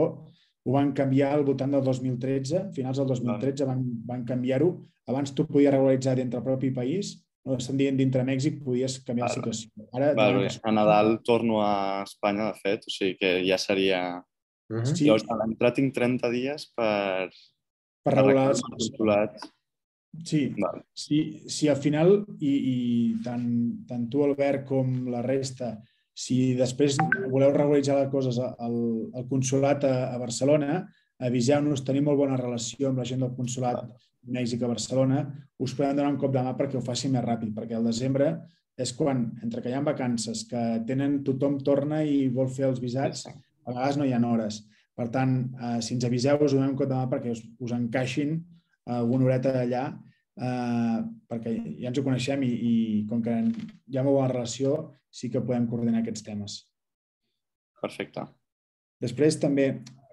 Speaker 1: ho van canviar al voltant del 2013, finals del 2013 van, van canviar-ho. Abans tu podies regularitzar dintre el propi país, no estan dient dintre Mèxic, podies canviar la situació.
Speaker 12: Ara, vale. A Nadal torno a Espanya, de fet, o sigui que ja seria... Uh -huh. sí. Llavors, a l'entrada tinc 30 dies per,
Speaker 1: per regular el
Speaker 12: consulat.
Speaker 1: Sí, vale. si, si al final, i, i tant, tant tu, Albert, com la resta, si després voleu regularitzar les coses al, al consulat a, a Barcelona, aviseu-nos, tenim molt bona relació amb la gent del consulat Mèxic a Barcelona, us podem donar un cop de mà perquè ho faci més ràpid, perquè al desembre és quan, entre que hi ha vacances, que tenen, tothom torna i vol fer els visats, a vegades no hi ha hores. Per tant, eh, si ens aviseu, us donem un cop de mà perquè us, us encaixin alguna horeta d'allà, eh, perquè ja ens ho coneixem i, i com que hi ha molt bona relació, sí que podem coordinar aquests temes.
Speaker 12: Perfecte.
Speaker 1: Després també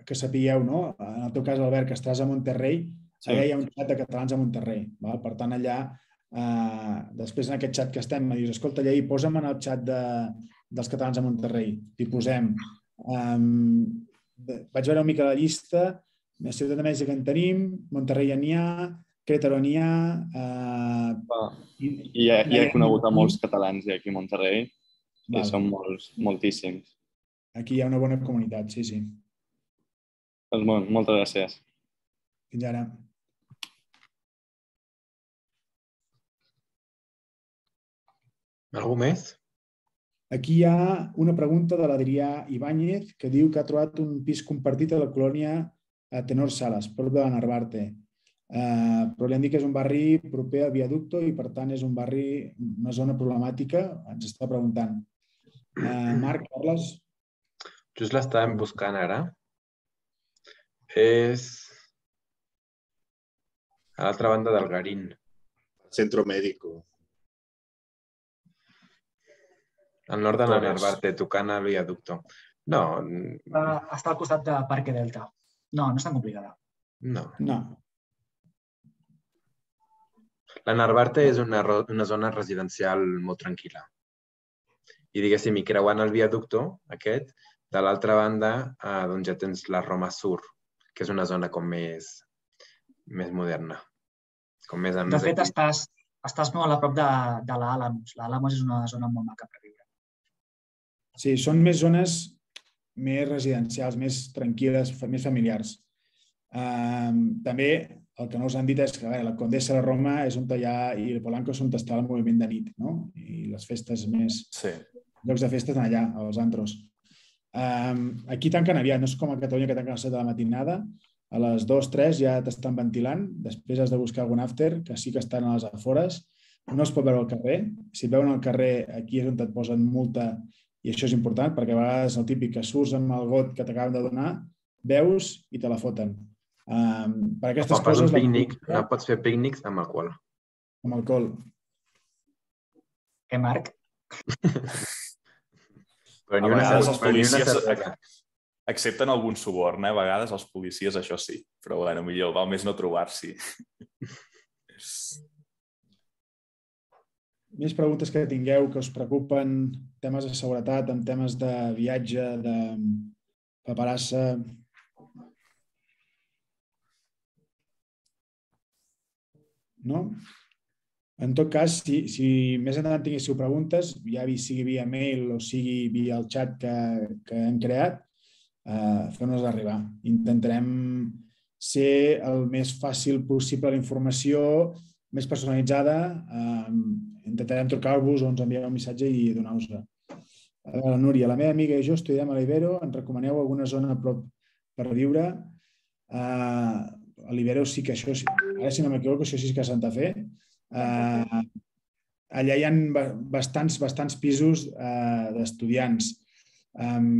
Speaker 1: que sapigueu, no? en el teu cas, Albert, que estàs a Monterrey, sí. allà hi ha un xat de catalans a Monterrey. Val? Per tant, allà, eh, després en aquest xat que estem, me dius, escolta, llei, posa'm en el xat de, dels catalans a Monterrey. T'hi posem. Um, vaig veure una mica la llista, la ciutat de Mèxic en tenim, Monterrey ja n'hi ha, Querétaro n'hi ha... Eh,
Speaker 12: ah, i, i, ja he conegut a molts catalans aquí a Monterrey Val. són molts, moltíssims.
Speaker 1: Aquí hi ha una bona comunitat, sí, sí.
Speaker 12: Doncs molt, moltes gràcies.
Speaker 1: Fins ara.
Speaker 3: Algú més?
Speaker 1: Aquí hi ha una pregunta de l'Adrià Ibáñez que diu que ha trobat un pis compartit a la colònia a Tenor Sales, prop de la Narvarte. Uh, però li han dit que és un barri proper al viaducto i, per tant, és un barri, una zona problemàtica. Ens està preguntant. Uh, Marc, Carles?
Speaker 3: Just l'estàvem buscant ara. És a l'altra banda del Garín.
Speaker 7: Centro Médico.
Speaker 3: Al nord de la Narvarte, tocant el viaducto. No.
Speaker 6: Uh, està al costat de Parque Delta. No, no és tan complicada.
Speaker 3: No.
Speaker 1: No.
Speaker 3: La Narvarte és una, una zona residencial molt tranquil·la i diguéssim, i creuant el viaducto aquest, de l'altra banda, eh, doncs ja tens la Roma Sur, que és una zona com més, més moderna. Com més
Speaker 6: de fet, aquí. estàs, estàs molt a prop de, de l'Àlamos. L'Àlamos és una zona molt maca per viure.
Speaker 1: Sí, són més zones més residencials, més tranquil·les, més familiars. Um, també el que no us han dit és que veure, la Condessa de Roma és on hi ha, i el Polanco és on està el moviment de nit, no? I les festes més...
Speaker 8: Sí
Speaker 1: llocs de festes allà, als antros. Um, aquí tanquen aviat, no és com a Catalunya que tanquen a les 7 de la matinada, a les 2, 3 ja t'estan ventilant, després has de buscar algun after, que sí que estan a les afores, no es pot veure al carrer, si et veuen al carrer aquí és on et posen multa i això és important perquè a vegades el típic que surts amb el got que t'acaben de donar, veus i te la foten. Um, per aquestes
Speaker 3: fas
Speaker 1: coses... la
Speaker 3: pícnic,
Speaker 1: cultura-
Speaker 3: no pots fer pícnics amb alcohol.
Speaker 1: Amb alcohol.
Speaker 6: Eh, Marc?
Speaker 3: Però ni
Speaker 8: A
Speaker 3: una,
Speaker 8: vegades
Speaker 3: cer-
Speaker 8: els
Speaker 3: però ni una
Speaker 8: accepten algun suborn, eh? A vegades els policies això sí, però bueno, millor val més no trobar-s'hi.
Speaker 1: Més preguntes que tingueu que us preocupen, temes de seguretat, en temes de viatge, de paperassa... No? En tot cas, si, si més endavant tinguéssiu preguntes, ja sigui via mail o sigui via el xat que, que hem creat, eh, feu-nos arribar. Intentarem ser el més fàcil possible la informació, més personalitzada. Eh, intentarem trucar-vos o ens enviar un missatge i donar-vos-la. A veure, Núria, la meva amiga i jo estudiem a l'Ibero. Ens recomaneu alguna zona a prop per viure? Uh, a l'Ibero sí que això, ara si no m'equivoco, això sí que és Santa Fe. Uh, allà hi ha bastants, bastants pisos uh, d'estudiants. Um,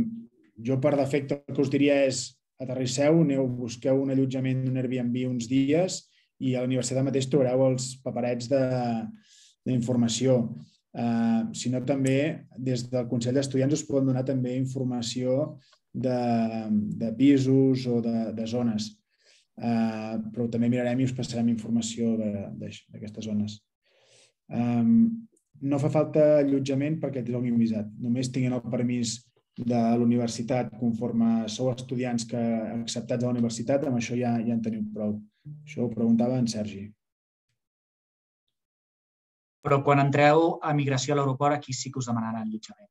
Speaker 1: jo, per defecte, el que us diria és aterrisseu, aneu, busqueu un allotjament d'un Airbnb uns dies i a la universitat mateix trobareu els paperets d'informació. Uh, si no, també des del Consell d'Estudiants us poden donar també informació de, de pisos o de, de zones. Uh, però també mirarem i us passarem informació d'aquestes zones. Um, no fa falta allotjament perquè et donin visat. Només tinguin el permís de la universitat conforme sou estudiants que acceptats a la universitat, amb això ja, ja en teniu prou. Això ho preguntava en Sergi.
Speaker 6: Però quan entreu a migració a l'aeroport, aquí sí que us demanaran allotjament.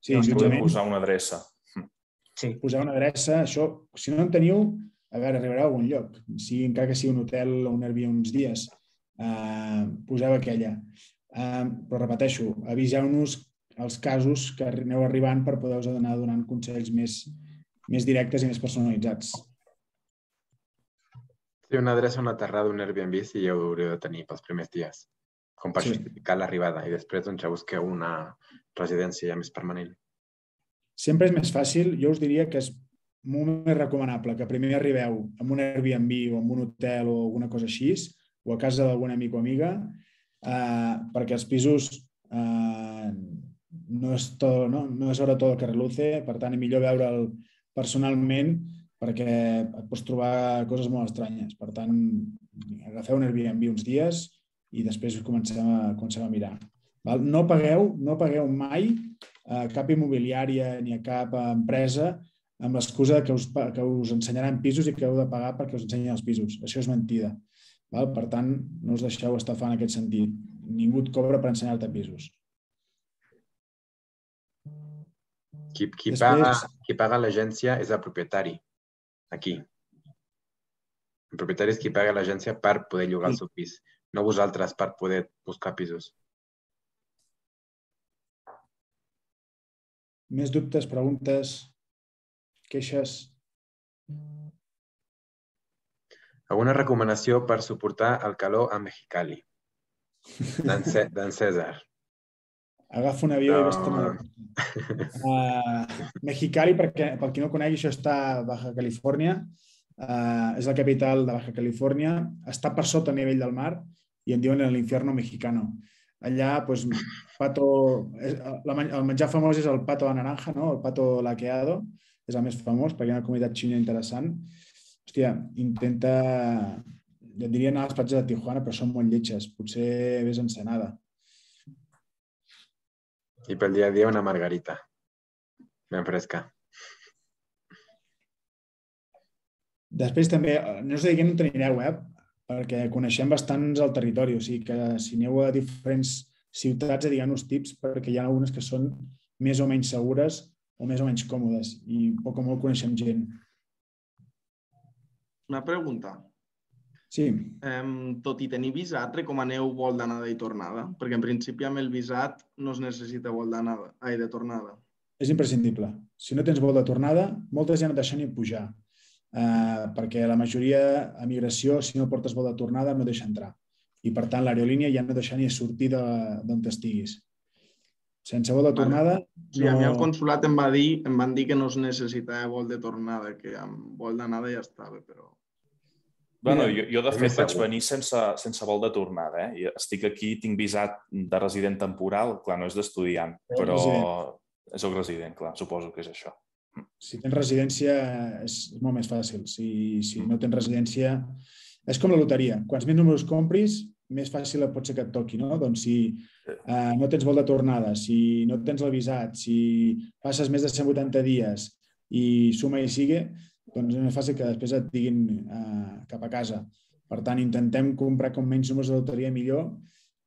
Speaker 1: Sí,
Speaker 8: Podem
Speaker 1: allotjament.
Speaker 8: posar una adreça.
Speaker 6: Sí.
Speaker 1: posar una adreça, això, si no en teniu, a veure, arribarà a algun lloc. Si encara que sigui un hotel o un Airbnb uns dies, eh, poseu aquella. Eh, però repeteixo, aviseu-nos els casos que aneu arribant per poder-vos anar donant consells més, més directes i més personalitzats.
Speaker 3: Sí, una adreça on aterrar d'un Airbnb sí ja ho haureu de tenir pels primers dies, com per
Speaker 1: Sí.
Speaker 3: justificar l'arribada i després doncs, ja busqueu una residència ja més permanent.
Speaker 1: Sempre és més fàcil, jo us diria que és molt més recomanable que primer arribeu amb un Airbnb o amb un hotel o alguna cosa així, o a casa d'algun amic o amiga, eh, perquè els pisos eh, no, és tot, no, no és hora tot el que reluce, per tant, és millor veure'l personalment perquè et pots trobar coses molt estranyes. Per tant, agafeu un Airbnb uns dies i després comencem a, comencem a mirar. Val? No pagueu, no pagueu mai a cap immobiliària ni a cap empresa amb l'excusa que us, que us ensenyaran pisos i que heu de pagar perquè us ensenyin els pisos. Això és mentida. Val? Per tant, no us deixeu estafar en aquest sentit. Ningú et cobra per ensenyar-te pisos.
Speaker 3: Qui, qui,
Speaker 1: Després-
Speaker 3: paga, qui paga l'agència és el propietari, aquí. El propietari és qui paga l'agència per poder llogar el seu pis, no vosaltres per poder buscar pisos.
Speaker 1: Més dubtes, preguntes, queixes?
Speaker 3: Alguna recomanació per suportar el calor a Mexicali? D'en Cèsar.
Speaker 1: Agafa un avió i
Speaker 3: No.
Speaker 1: vés-te'n a Uh, Mexicali, perquè, per qui no conegui, això està a Baja Califòrnia. Uh, és la capital de Baja Califòrnia. Està per sota a nivell del mar i en diuen l'infierno mexicano. Allà, pues, pato, la, el menjar famós és el pato a naranja, no? el pato laqueado, és el més famós perquè hi ha una comunitat xina interessant. Hòstia, intenta... Jo et diria anar a les platges de Tijuana, però són molt lletges. Potser vés a Ensenada.
Speaker 3: I pel dia a dia una margarita. Ben fresca.
Speaker 1: Després també, eh, no us diguem on anireu, eh? perquè coneixem bastants el territori, o sigui que si aneu a diferents ciutats, diguem-nos tips, perquè hi ha algunes que són més o menys segures o més o menys còmodes i poc o molt coneixem gent.
Speaker 13: Una pregunta.
Speaker 1: Sí,
Speaker 13: Um, tot i tenir visat, recomaneu vol d'anada i tornada? Perquè en principi amb el visat no es necessita vol d'anada, ai, de tornada.
Speaker 1: és imprescindible. Si no tens vol de tornada, moltes ja no et deixen ni pujar, eh, perquè la majoria a migració, si no portes vol de tornada, no deixa entrar. I per tant, l'aerolínia ja no deixa ni sortir d'on estiguis. Sense vol de tornada...
Speaker 13: Sí, a mi al consulat em, va dir, em van dir que no es necessitava vol de tornada, que amb vol d'anada ja estava, però...
Speaker 8: Bueno, jo, jo de fet vaig venir sense, sense vol de tornada. Eh? Estic aquí, tinc visat de resident temporal, clar, no és d'estudiant,
Speaker 1: Eh,
Speaker 8: però
Speaker 1: resident.
Speaker 8: és el resident, clar, suposo que és això.
Speaker 1: Si tens residència és molt més fàcil. Si, si no tens residència... És com la loteria. Quants més números compris, més fàcil pot ser que et toqui, no? Doncs si eh, no tens vol de tornada, si no tens l'avisat, si passes més de 180 dies i suma i sigue, doncs és més fàcil que després et diguin eh, cap a casa. Per tant, intentem comprar com menys números de loteria millor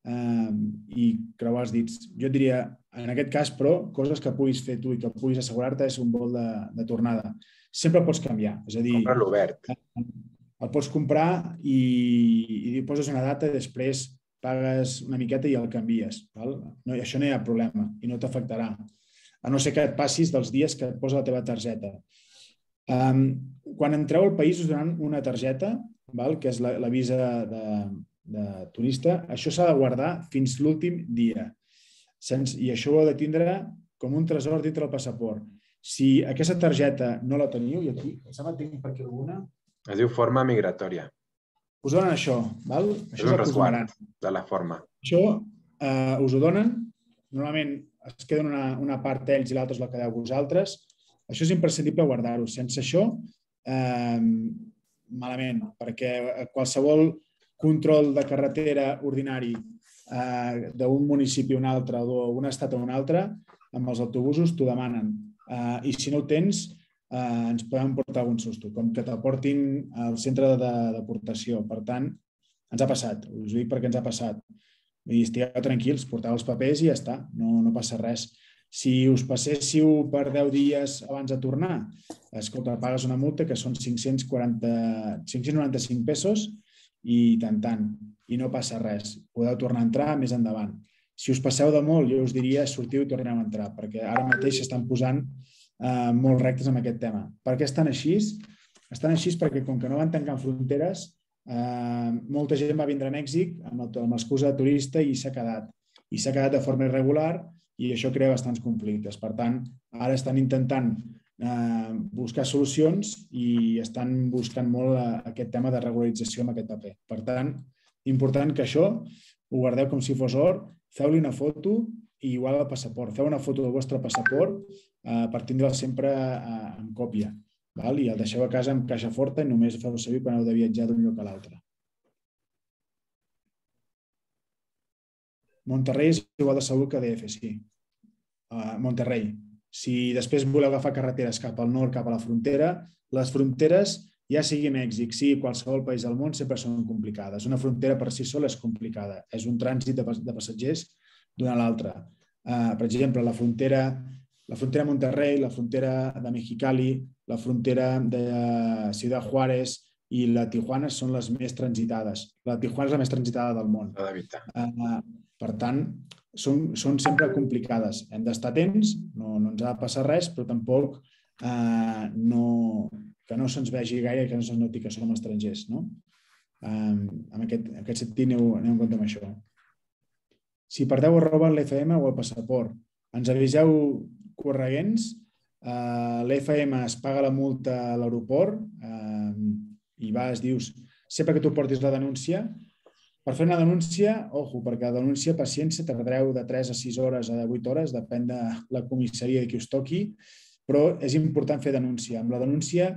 Speaker 1: eh, i creuar els dits. Jo diria, en aquest cas, però, coses que puguis fer tu i que puguis assegurar-te és un vol de, de tornada. Sempre pots canviar. És a dir,
Speaker 3: Comprar-lo obert.
Speaker 1: el pots comprar i, i poses una data i després pagues una miqueta i el canvies. Val? No, això no hi ha problema i no t'afectarà. A no ser que et passis dels dies que et posa la teva targeta. Um, quan entreu al país us donaran una targeta, val? que és la, la visa de, de turista. Això s'ha de guardar fins l'últim dia. Sense, I això ho heu de tindre com un tresor dintre del passaport. Si aquesta targeta no la teniu, i aquí, em sembla que tinc per aquí alguna,
Speaker 3: Es diu forma migratòria.
Speaker 1: us donen això, val?
Speaker 3: És
Speaker 1: Això
Speaker 3: un
Speaker 1: és el us donaran.
Speaker 3: resguard de la forma.
Speaker 1: Això eh, us ho donen, normalment es queden una, una part ells i l'altra és la que deu vosaltres. Això és imprescindible guardar-ho. Sense això, eh, malament, perquè qualsevol control de carretera ordinari eh, d'un municipi a un altre o d'un estat a un altre, amb els autobusos t'ho demanen. Eh, I si no ho tens, eh, ens poden portar algun susto, com que t'aportin al centre de de deportació. Per tant, ens ha passat, us dic perquè ens ha passat. I estigueu tranquils, porteu els papers i ja està, no, no passa res. Si us passéssiu per 10 dies abans de tornar, escolta, pagues una multa que són 540, 595 pesos i tant tant, i no passa res. Podeu tornar a entrar més endavant. Si us passeu de molt, jo us diria sortiu i torneu a entrar, perquè ara mateix s'estan posant eh, molt rectes amb aquest tema. Per què estan així? Estan així perquè com que no van tancant fronteres, eh, molta gent va vindre a Mèxic amb l'excusa de turista i s'ha quedat. I s'ha quedat de forma irregular i això crea bastants conflictes. Per tant, ara estan intentant eh, buscar solucions i estan buscant molt eh, aquest tema de regularització amb aquest paper. Per tant, important que això ho guardeu com si fos or, feu-li una foto i igual al passaport. Feu una foto del vostre passaport eh, per sempre eh, en còpia. Val? I el deixeu a casa amb caixa forta i només feu servir quan heu de viatjar d'un lloc a l'altre. Monterrey és igual de segur que DF, sí. Uh, Monterrey. Si després voleu agafar carreteres cap al nord, cap a la frontera, les fronteres, ja sigui Mèxic, sigui qualsevol país del món, sempre són complicades. Una frontera per si sola és complicada. És un trànsit de, de passatgers d'una a l'altra. Uh, per exemple, la frontera, la frontera de Monterrey, la frontera de Mexicali, la frontera de Ciudad Juárez i la Tijuana són les més transitades. La Tijuana és la més transitada del món. Uh, per tant, són, són sempre complicades. Hem d'estar atents, no, no ens ha de passar res, però tampoc eh, no, que no se'ns vegi gaire, que no se'ns noti que som estrangers. No? Eh, en, aquest, en aquest sentit, aneu, aneu en compte amb això. Si perdeu roben l'FM o el passaport, ens aviseu correguents, eh, l'FM es paga la multa a l'aeroport eh, i vas, dius, sempre que tu portis la denúncia, per fer una denúncia, ojo, perquè la denúncia paciència tardareu de 3 a 6 hores a 8 hores, depèn de la comissaria qui us toqui, però és important fer denúncia. Amb la denúncia,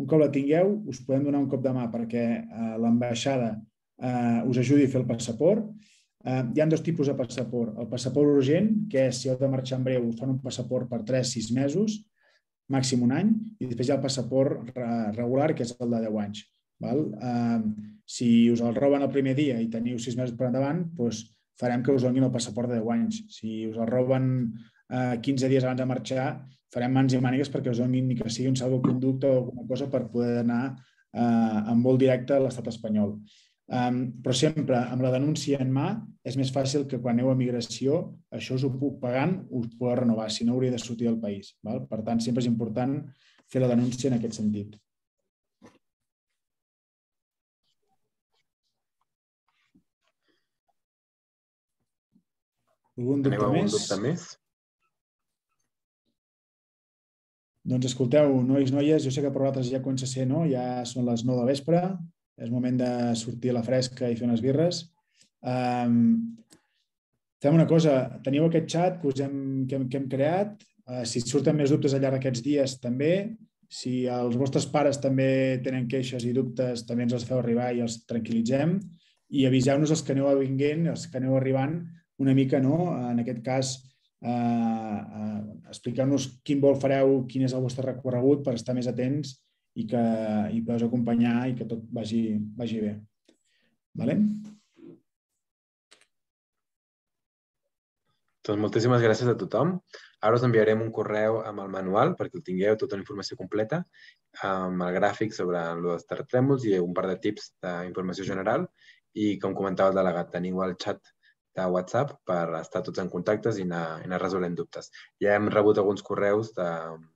Speaker 1: un cop la tingueu, us podem donar un cop de mà perquè eh, l'ambaixada eh, us ajudi a fer el passaport. Eh, hi ha dos tipus de passaport. El passaport urgent, que és si heu de marxar en breu, us fan un passaport per 3-6 mesos, màxim un any, i després hi ha el passaport re- regular, que és el de 10 anys. Val? Eh, si us el roben el primer dia i teniu sis mesos per endavant, doncs farem que us donin el passaport de 10 anys. Si us el roben eh, 15 dies abans de marxar, farem mans i mànigues perquè us donin ni que sigui un salvoconducte o alguna cosa per poder anar eh, en vol directe a l'estat espanyol. Um, però sempre amb la denúncia en mà és més fàcil que quan aneu a migració això us ho puc pagant, us podeu renovar, si no hauria de sortir del país. Val? Per tant, sempre és important fer la denúncia en aquest sentit. Algun dubte
Speaker 3: Anem
Speaker 1: més?
Speaker 3: Dubte més?
Speaker 1: Doncs escolteu, nois, noies, jo sé que per vosaltres ja comença a ser, no? Ja són les 9 de vespre, és moment de sortir a la fresca i fer unes birres. Um, fem una cosa, teniu aquest xat que, us hem, que, hem, que hem creat, uh, si surten més dubtes al llarg d'aquests dies també, si els vostres pares també tenen queixes i dubtes, també ens els feu arribar i els tranquil·litzem i aviseu-nos els que aneu vinguent, els que aneu arribant, una mica, no? En aquest cas, eh, eh, explicar-nos quin vol fareu, quin és el vostre recorregut per estar més atents i que i podeu acompanyar i que tot vagi, vagi bé. Vale?
Speaker 3: Doncs moltíssimes gràcies a tothom. Ara us enviarem un correu amb el manual perquè el tingueu tota la informació completa, amb el gràfic sobre els terratrèmols i un par de tips d'informació general. I com comentava el delegat, teniu el xat de WhatsApp per estar tots en contactes i anar, i anar resolent dubtes. Ja hem rebut alguns correus de,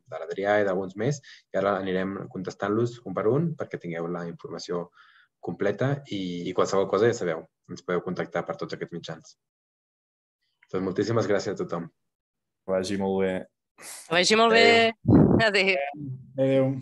Speaker 3: de l'Adrià i d'alguns més i ara anirem contestant-los un per un perquè tingueu la informació completa i, i qualsevol cosa ja sabeu, ens podeu contactar per tots aquests mitjans. Doncs moltíssimes gràcies a tothom.
Speaker 8: Que vagi molt bé.
Speaker 2: Que vagi molt bé. Adéu.
Speaker 1: Adéu.